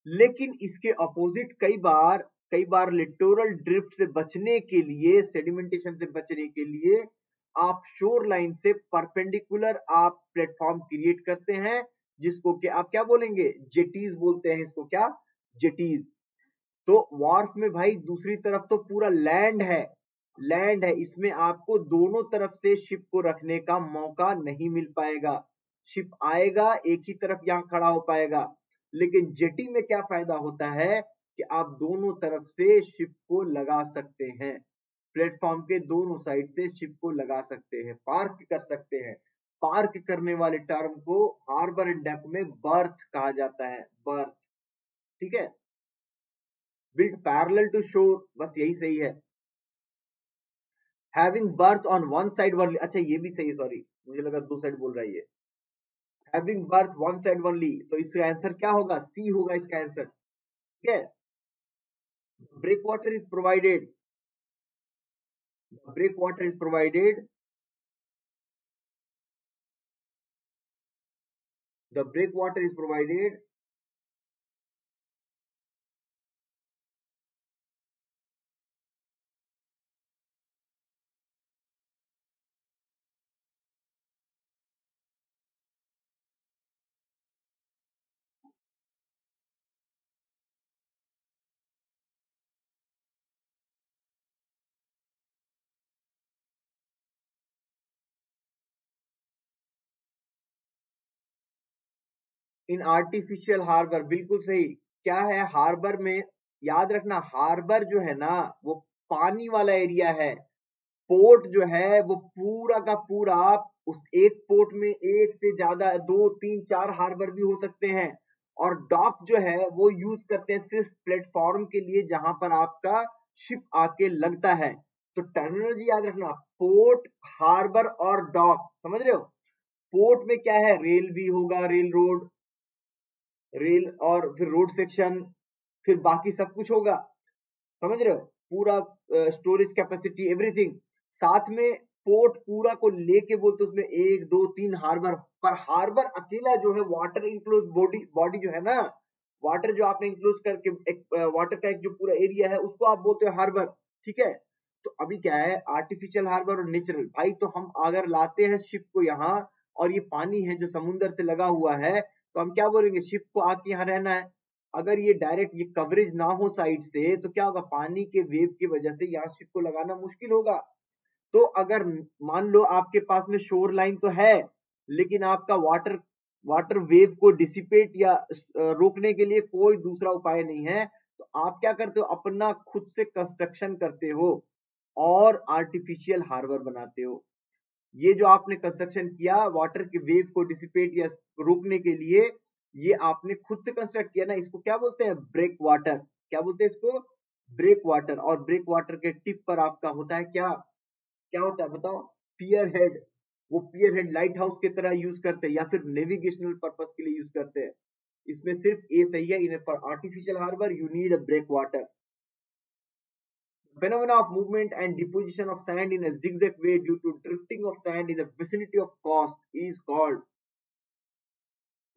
लेकिन इसके अपोजिट कई बार कई बार लिटोरल ड्रिफ्ट से बचने के लिए सेडिमेंटेशन से बचने के लिए, आप शोर लाइन से परपेंडिकुलर आप प्लेटफॉर्म क्रिएट करते हैं, जिसको क्या आप क्या बोलेंगे? जेटीज बोलते हैं इसको क्या? जेटीज तो वार्फ में भाई दूसरी तरफ़ तो पूरा लैंड है। लैंड है, इसमें आपको दोनों तरफ़ से शिप को रखने का मौका नहीं मिल पाएगा। शिप आएगा, एक ही तरफ़ यहाँ खड़ा हो पाएगा। लेकिन जेटी में क्या फ़ायदा होता है कि आप दोनों तरफ़ से शिप को लगा सकते हैं। प्लेटफॉर्म के दोनों साइड से शिप को लगा सकते हैं पार्क कर सकते हैं। पार्क करने वाले टर्म को हार्बर डेक में बर्थ कहा जाता है बर्थ ठीक है? बिल्ड पैरेलल टू शोर बस यही सही है। Having berth on one side one अच्छा ये भी सही सॉरी मुझे लगा दो साइड बोल रहा है ये. Having berth one side only तो इसका आंसर क्या होगा? सी होगा इसका आंसर ठीक है? Breakwater is provided breakwater is provided the breakwater is provided. In artificial harbour बिल्कुल सही। क्या है? हार्बर में, याद रखना हार्बर जो है ना, वो पानी वाला एरिया है। पोर्ट जो है, वो पूरा का पूरा, उस एक पोर्ट में एक से ज़्यादा, दो, तीन, चार हार्बर भी हो सकते हैं। और डॉक जो है, वो यूज़ करते हैं सिर्फ़ प्लेटफॉर्म के लिए, जहाँ पर आपका शिप आके लगता है। तो टर्मिनोलॉजी याद रखना पोर्ट हार्बर और डॉक समझ रहे हो? पोर्ट में क्या है? रेल भी होगा रेल रोड रेल और फिर रोड सेक्शन, फिर बाकी सब कुछ होगा। समझ रहे हो? पूरा स्टोरेज कैपेसिटी एवरीथिंग साथ में पोर्ट पूरा को लेके बोलते उसमें एक, दो, तीन हार्बर पर हार्बर अकेला जो है वाटर इंक्लोज बॉडी बॉडी जो है ना वाटर जो आपने इंक्लोज करके, एक वाटर का एक जो पूरा एरिया है, उसको आप बोलते हो हार्बर ठीक है? तो अभी क्या है? आर्टिफिशियल हार्बर और नेचुरल भाई तो हम अगर लाते हैं शिप को यहाँ, और ये पानी है जो समुन्द्र से लगा हुआ है तो हम क्या बोलेंगे? शिप को आके यहाँ रहना है। अगर ये डायरेक्ट ये कवरेज ना हो साइड से तो क्या होगा? पानी के वेव की वजह से यहाँ शिप को लगाना मुश्किल होगा। तो अगर मान लो आपके पास में शोर लाइन तो है, लेकिन आपका वाटर वाटर वेव को डिसिपेट या रोकने के लिए कोई दूसरा उपाय नहीं है तो आप क्या करते हो? अपना खुद से कंस्ट्रक्शन करते हो और आर्टिफिशियल हार्बर बनाते हो। ये जो आपने कंस्ट्रक्शन किया वाटर के वेव को डिसिपेट या रोकने के लिए, ये आपने खुद से कंस्ट्रक्ट किया ना, इसको क्या बोलते हैं? ब्रेक वाटर क्या बोलते हैं इसको? ब्रेक वाटर और ब्रेक वाटर के टिप पर आपका होता है क्या? क्या होता है बताओ? पियर हेड वो पियर हेड लाइट हाउस की तरह यूज़ करते हैं या फिर नेविगेशनल पर्पज के लिए यूज़ करते हैं। इसमें सिर्फ़ ए सही है in for artificial harbour you need a breakwater phenomena of movement and deposition of sand in a zigzag way due to drifting of sand in the vicinity of coast is called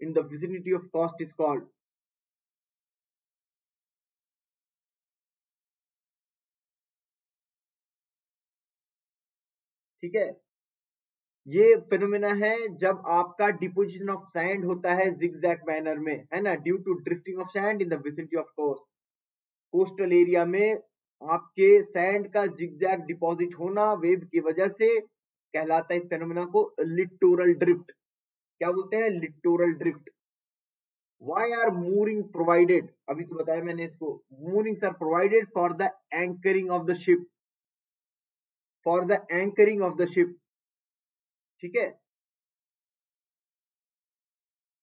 in the vicinity of coast is called ठीक है ये phenomena है जब आपका deposition of sand होता है zigzag manner में है ना due to drifting of sand in the vicinity of coast coastal area में आपके सैंड का जिगजैग डिपॉजिट होना वेव की वजह से कहलाता है इस फेनोमेना को लिटोरल ड्रिफ्ट क्या बोलते हैं? Littoral drift why are mooring provided अभी तो बताया मैंने इसको। Moorings are provided for the anchoring of the ship for the anchoring of the ship ठीक है?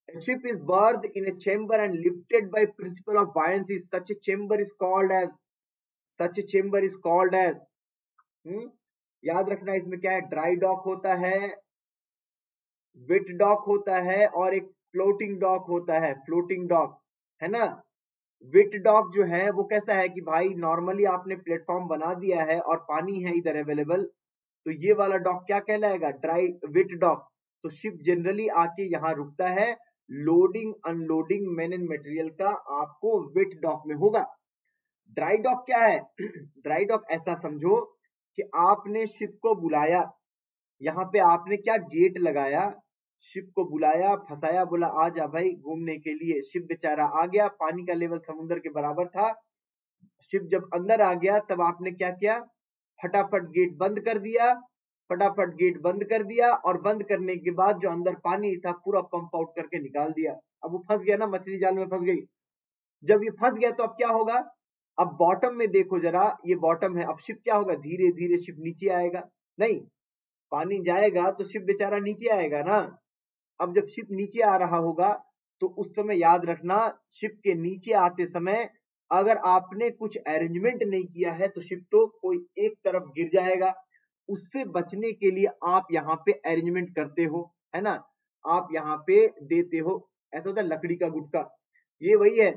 A ship is berthed in a chamber and lifted by principle of buoyancy. Such a chamber is called as such chamber is called as याद रखना इसमें क्या है? Dry dock होता है विट dock होता है और एक फ्लोटिंग डॉक होता है फ्लोटिंग डॉक है ना? विट डॉक जो है वो कैसा है कि भाई नॉर्मली आपने प्लेटफॉर्म बना दिया है और पानी है इधर अवेलेबल तो ये वाला डॉक क्या कहलाएगा? ड्राई विट डॉक तो शिप जनरली आके यहाँ रुकता है loading unloading men and material का आपको विट डॉक में होगा। ड्राई डॉक क्या है? [CLEARS THROAT] ड्राई डॉक ऐसा समझो कि आपने शिप को बुलाया। यहाँ पे आपने क्या गेट लगाया? शिप को बुलाया, फंसाया, बोला, आ जा भाई घूमने के लिए। शिप बेचारा आ गया, पानी का लेवल समुद्र के बराबर था। शिप जब अंदर आ गया, तब आपने क्या किया? फटाफट गेट बंद कर दिया। फटाफट गेट बंद कर दिया और बंद करने के बाद जो अंदर पानी था, पूरा पंप आउट करके निकाल दिया। अब वो फंस गया ना, मछली जाल में फंस गई। जब ये फंस गया तो अब क्या होगा? अब बॉटम में देखो जरा, ये बॉटम है, अब शिप क्या होगा? धीरे धीरे शिप नीचे आएगा। नहीं, पानी जाएगा तो शिप बेचारा नीचे आएगा ना। अब जब शिप नीचे आ रहा होगा तो उस समय याद रखना शिप के नीचे आते समय अगर आपने कुछ अरेंजमेंट नहीं किया है तो शिप तो कोई एक तरफ़ गिर जाएगा। उससे बचने के लिए आप यहाँ पे अरेंजमेंट करते हो, है ना? आप यहाँ पे देते हो। ऐसा होता है लकड़ी का गुटका ये वही है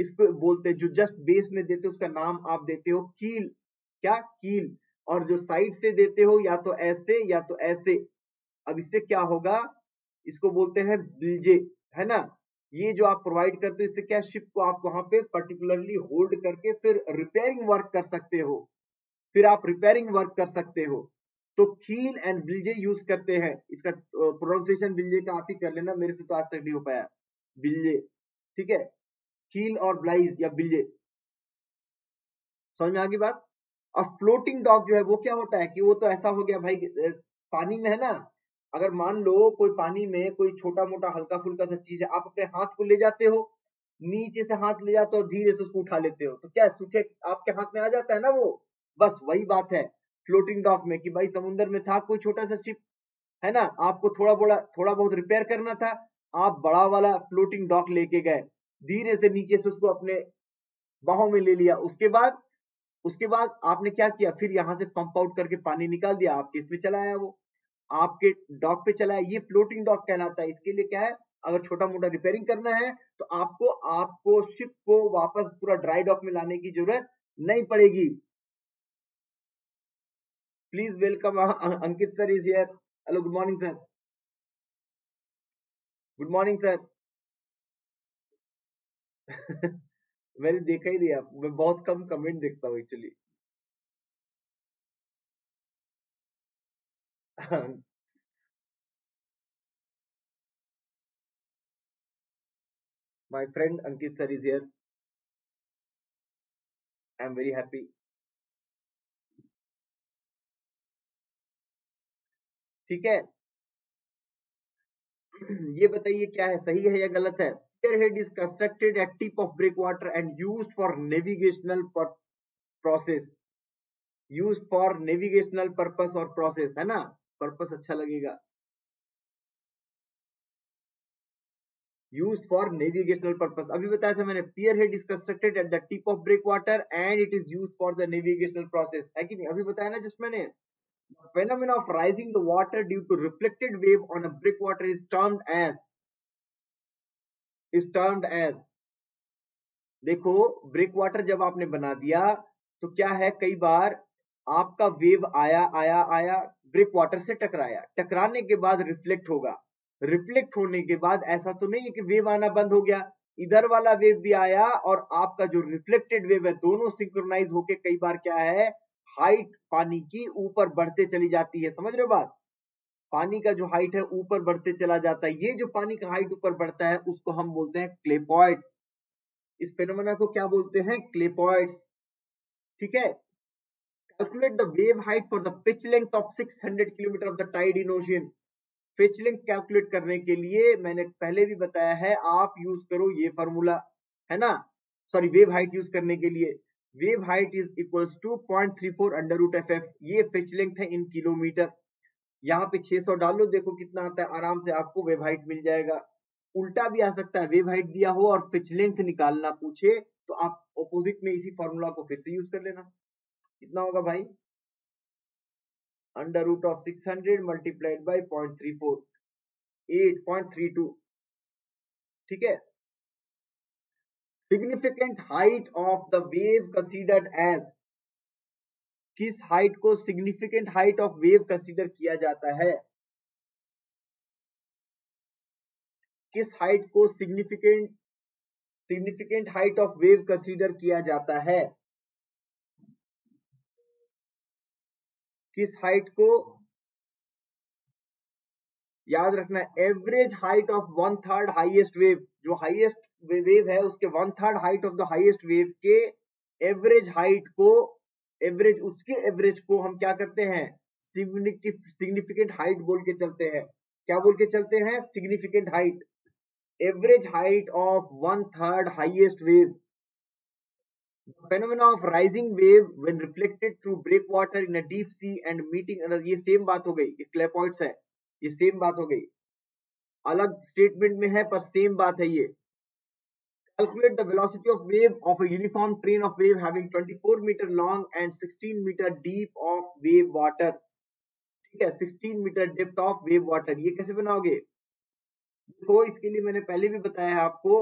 इसको बोलते हैं, जो जस्ट बेस में देते हो, उसका नाम आप देते हो कील। क्या? कील। और जो साइड से देते हो, या तो ऐसे, या तो ऐसे। अब इससे क्या होगा? इसको बोलते हैं बिल्जे, है ना? ये जो आप प्रोवाइड करते हो, इससे क्या शिप को आप वहाँ पे पर्टिकुलरली होल्ड करके फिर रिपेयरिंग वर्क कर सकते हो। फिर आप रिपेयरिंग वर्क कर सकते हो। तो खील एंड बिल्जे यूज़ करते हैं। इसका प्रोनाउंसिएशन बिल्जे का आप ही कर लेना, मेरे से तो आज तक नहीं हो पाया। बिल्जे। ठीक है? खील और ब्लाइज या बिल्जे समझ में आ गई बात? और फ्लोटिंग डॉग जो है, वो क्या होता है कि वो तो ऐसा हो गया भाई पानी में है ना? अगर मान लो कोई पानी में कोई छोटा मोटा हल्का फुल्का सा चीज़ है, आप अपने हाथ को ले जाते हो, नीचे से हाथ ले जाते हो और धीरे से उसको उठा लेते हो तो क्या सूखे आपके हाथ में आ जाता है ना वो? बस वही बात है फ्लोटिंग डॉक में कि भाई समुन्द्र में था कोई छोटा सा शिप है ना? आपको थोड़ा बड़ा थोड़ा बहुत रिपेयर करना था, आप बड़ा वाला फ्लोटिंग डॉक लेके गए। धीरे से नीचे से उसको अपने बाहों में ले लिया। उसके बाद उसके बाद आपने क्या किया? फिर यहाँ से पंप आउट करके पानी निकाल दिया। आपके इसमें चला आया वो। आपके डॉक पे चला है ये फ्लोटिंग डॉक कहलाता है। इसके लिए क्या है? अगर छोटा मोटा रिपेयरिंग करना है तो आपको आपको शिप को वापस पूरा ड्राई डॉक में लाने की ज़रूरत नहीं पड़ेगी। Please welcome Ankit sir is here hello good morning sir good morning sir मैंने देखा ही नहीं आप मैं बहुत कम कमेंट देखता हूँ actually My friend Ankit sir is here. I am very happy. ठीक है ये बताइए क्या है सही है या गलत है spearhead is constructed at tip of breakwater and used for navigational process used for navigational purpose or process है ना पर्पस अच्छा लगेगा used for navigational purpose अभी बताया था मैंने is constructed at the tip of breakwater and it is used for the navigational process है कि नहीं अभी बताया ना जिस मैंने phenomena of rising the water due to reflected wave on a breakwater is termed as, is termed as. देखो break water जब आपने बना दिया तो क्या है? कई बार आपका वेव आया आया आया ब्रेक वाटर से टकराया। टकराने के बाद रिफ्लेक्ट होगा। रिफ्लेक्ट होने के बाद ऐसा तो नहीं है कि वेव आना बंद हो गया। इधर वाला वेव भी आया और आपका जो रिफ्लेक्टेड वेव है, दोनों सिंक्रोनाइज होके कई बार क्या है? हाइट पानी की ऊपर बढ़ते चली जाती है। समझ रहे हो बात? पानी का जो हाइट है, ऊपर बढ़ते चला जाता है। ये जो पानी का हाइट ऊपर बढ़ता है, उसको हम बोलते हैं क्लेपॉइड्स इस फेनोमेना को क्या बोलते हैं? क्लेपॉइड्स ठीक है? Calculate the wave height for the pitch length of 600 kilometre of the tide in ocean pitch link calculate करने के लिए मैंने पहले भी बताया है, आप यूज़ करो ये फॉर्मूला है ना? सॉरी वेव हाइट यूज़ करने के लिए। Wave height is equals to point three four under root F F ये पिच लेंथ है इन किलोमीटर यहाँ पे 600 डालो देखो कितना आता है, आराम से आपको वेव हाइट मिल जाएगा। उल्टा भी आ सकता है वेव हाइट दिया हो और पिच लेंथ निकालना पूछे तो आप ऑपोजिट में इसी फॉर्मूला को फिर से यूज़ कर लेना। कितना होगा भाई? Under root of 600 multiplied by 0.34 8.32 ठीक है? Significant height of the wave considered as. किस हाइट को significant height of wave consider किया जाता है? किस हाइट को significant significant height of wave consider किया जाता है? किस हाइट को, याद रखना, average height of one third highest wave, जो हाईएस्ट वेव है, उसके one third height of the highest wave के एवरेज हाइट को एवरेज उसके एवरेज को हम क्या करते हैं? सिग्निफिकेंट हाइट बोल के चलते हैं। क्या बोल के चलते हैं? Significant height average height of one third highest wave phenomena of rising wave when reflected through breakwater in a deep sea and meeting ये सेम बात हो गई, ये क्लेपॉइड्स है, ये सेम बात हो गई। अलग स्टेटमेंट में है, पर सेम बात है ये। Calculate the velocity of wave of a uniform train of wave having 24 meter long and 16 meter deep of wave water. ठीक है? 16 metre depth of wave water ये कैसे बनाओगे? देखो, इसके लिए मैंने पहले भी बताया है आपको,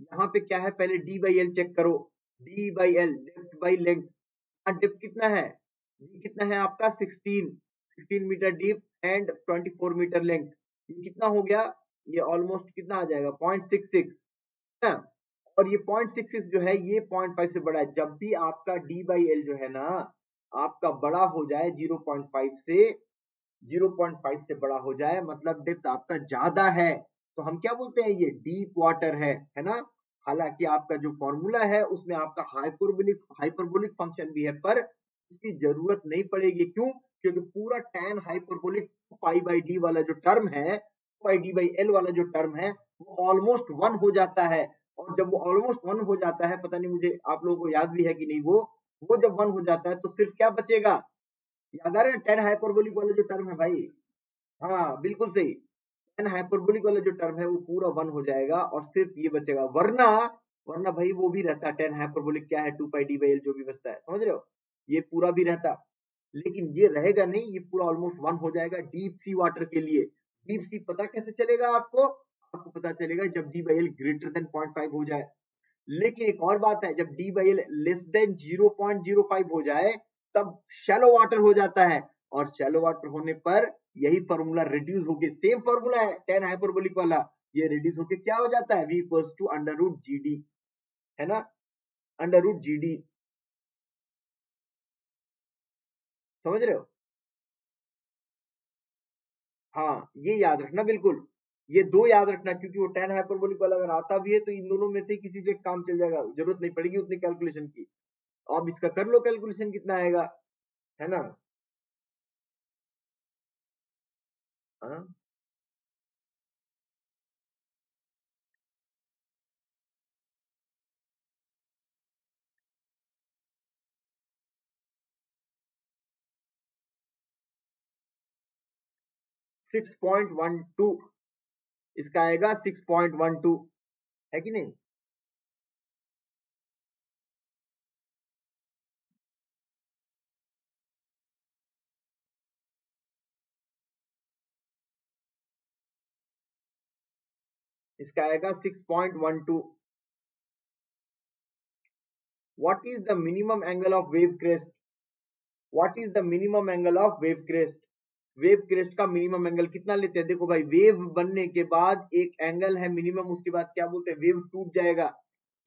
यहाँ पे क्या है? पहले डी बाई एल चेक करो। D by L depth by length depth कितना है? डी कितना है आपका? 16 16 metre deep and 24 metre length ये कितना हो गया? ये ऑलमोस्ट कितना आ जाएगा? पॉइंट सिक्स सिक्स ना? और ये पॉइंट सिक्स सिक्स जो है, ये पॉइंट फाइव से बड़ा है। जब भी आपका डी बाई एल जो है ना, आपका बड़ा हो जाए ज़ीरो पॉइंट फाइव से ज़ीरो पॉइंट फाइव से बड़ा हो जाए मतलब डेप्थ आपका ज़्यादा है तो हम क्या बोलते हैं? ये डीप वाटर है है ना? हालाँकि आपका जो फॉर्मूला है, उसमें आपका हाइपरबोलिक हाइपरबोलिक फ़ंक्शन भी है, पर इसकी ज़रूरत नहीं पड़ेगी। क्यों? क्योंकि पूरा tan hyperbolic pi by D वाला जो टर्म है पाई डी बाई एल वाला जो टर्म है, वो ऑलमोस्ट वन हो जाता है। और जब वो ऑलमोस्ट वन हो जाता है, पता नहीं मुझे, आप लोगों को याद भी है कि नहीं, वो वो जब वन हो जाता है तो सिर्फ़ क्या बचेगा? याद आ रहा टेन हाइपरबोलिक वाला जो टर्म है भाई? हाँ बिल्कुल सही। टेन हाइपरबोलिक वाला जो टर्म है, वो पूरा वन हो जाएगा और सिर्फ़ ये बचेगा। वरना वरना भाई वो भी रहता टेन हाइपरबोलिक क्या है two pi D by L जो भी बचता है, समझ रहे हो? ये पूरा भी रहता। लेकिन ये रहेगा नहीं, ये पूरा ऑलमोस्ट वन हो जाएगा डीप सी वाटर के लिए। डीप सी पता कैसे चलेगा आपको? आपको पता चलेगा जब D by L greater than point five हो जाए। लेकिन एक और बात है, जब D by L less than zero point zero five हो जाए, तब शैलो वाटर हो जाता है। और शैलो वाटर होने पर यही फॉर्मूला रिड्यूस होके सेम फॉर्मूला है टेन हाइपरबोलिक वाला। ये रिड्यूस होके क्या हो जाता है? V equals to under root g d है ना? अंडर रूट जी डी समझ रहे हो? हाँ ये याद रखना बिल्कुल। ये दो याद रखना, क्योंकि वो टेन हाइपरबोलिक वाला अगर आता भी है तो इन दोनों में से किसी से काम चल जाएगा। ज़रूरत नहीं पड़ेगी उतनी कैलकुलेशन की। अब इसका कर लो कैलकुलेशन कितना आएगा, है ना? हाँ। Six point one two. इसका आएगा 6.12 है कि नहीं? इसका आएगा 6.12 point one two what is the minimum angle of wave crest what is the minimum angle of wave crest wave crest का मिनिमम एंगल कितना लेते हैं? देखो भाई वेव बनने के बाद एक एंगल है मिनिमम उसके बाद क्या बोलते हैं? वेव टूट जाएगा।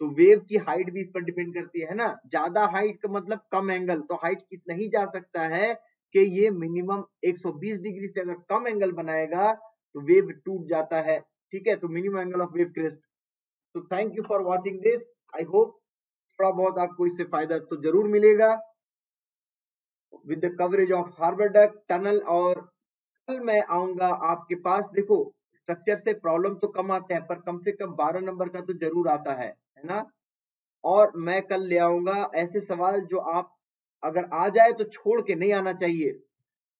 तो वेव की हाइट भी इस पर डिपेंड करती है ना? ज़्यादा हाइट का मतलब कम एंगल तो हाइट कितना ही जा सकता है कि ये मिनिमम 120 डिग्री से अगर कम एंगल बनाएगा तो वेव टूट जाता है। ठीक है? तो minimum angle of wave crest तो thank you for watching this I hope थोड़ा बहुत आपको इससे फ़ायदा तो ज़रूर मिलेगा। With the coverage of harbour duck tunnel और कल मैं आऊँगा आपके पास। देखो स्ट्रक्चर से प्रॉब्लम तो कम आते हैं, पर कम से कम बारह नंबर का तो ज़रूर आता है है ना? और मैं कल ले आऊँगा ऐसे सवाल जो आप, अगर आ जाए तो छोड़ के नहीं आना चाहिए।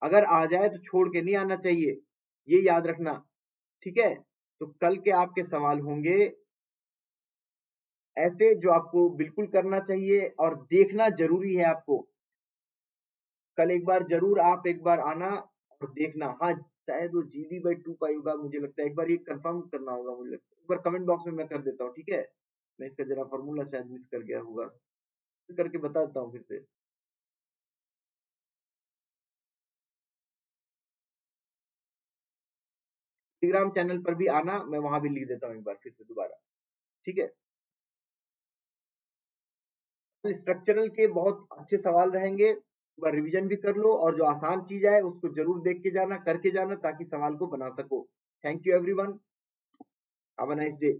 अगर आ जाए तो छोड़ के नहीं आना चाहिए, ये याद रखना, ठीक है? तो कल के आपके सवाल होंगे, ऐसे जो आपको बिल्कुल करना चाहिए और देखना ज़रूरी है आपको। कल एक बार ज़रूर आप एक बार आना और देखना। हाँ शायद वो g d by two pi होगा मुझे लगता है एक बार ये कंफर्म करना होगा मुझे लगता है। एक बार कमेंट बॉक्स में मैं कर देता हूँ, ठीक है? मैं इसका जरा फॉर्मूला शायद मिस कर गया होगा। करके बता देता हूँ फिर से। टेलीग्राम चैनल पर भी आना, मैं वहाँ भी लिख देता हूँ एक बार फिर से दोबारा, ठीक है? स्ट्रक्चरल के बहुत अच्छे सवाल रहेंगे। बार रिवीजन भी कर लो और जो आसान चीज़ है, उसको ज़रूर देख के जाना, करके जाना ताकि सवाल को बना सको। Thank you everyone have a nice day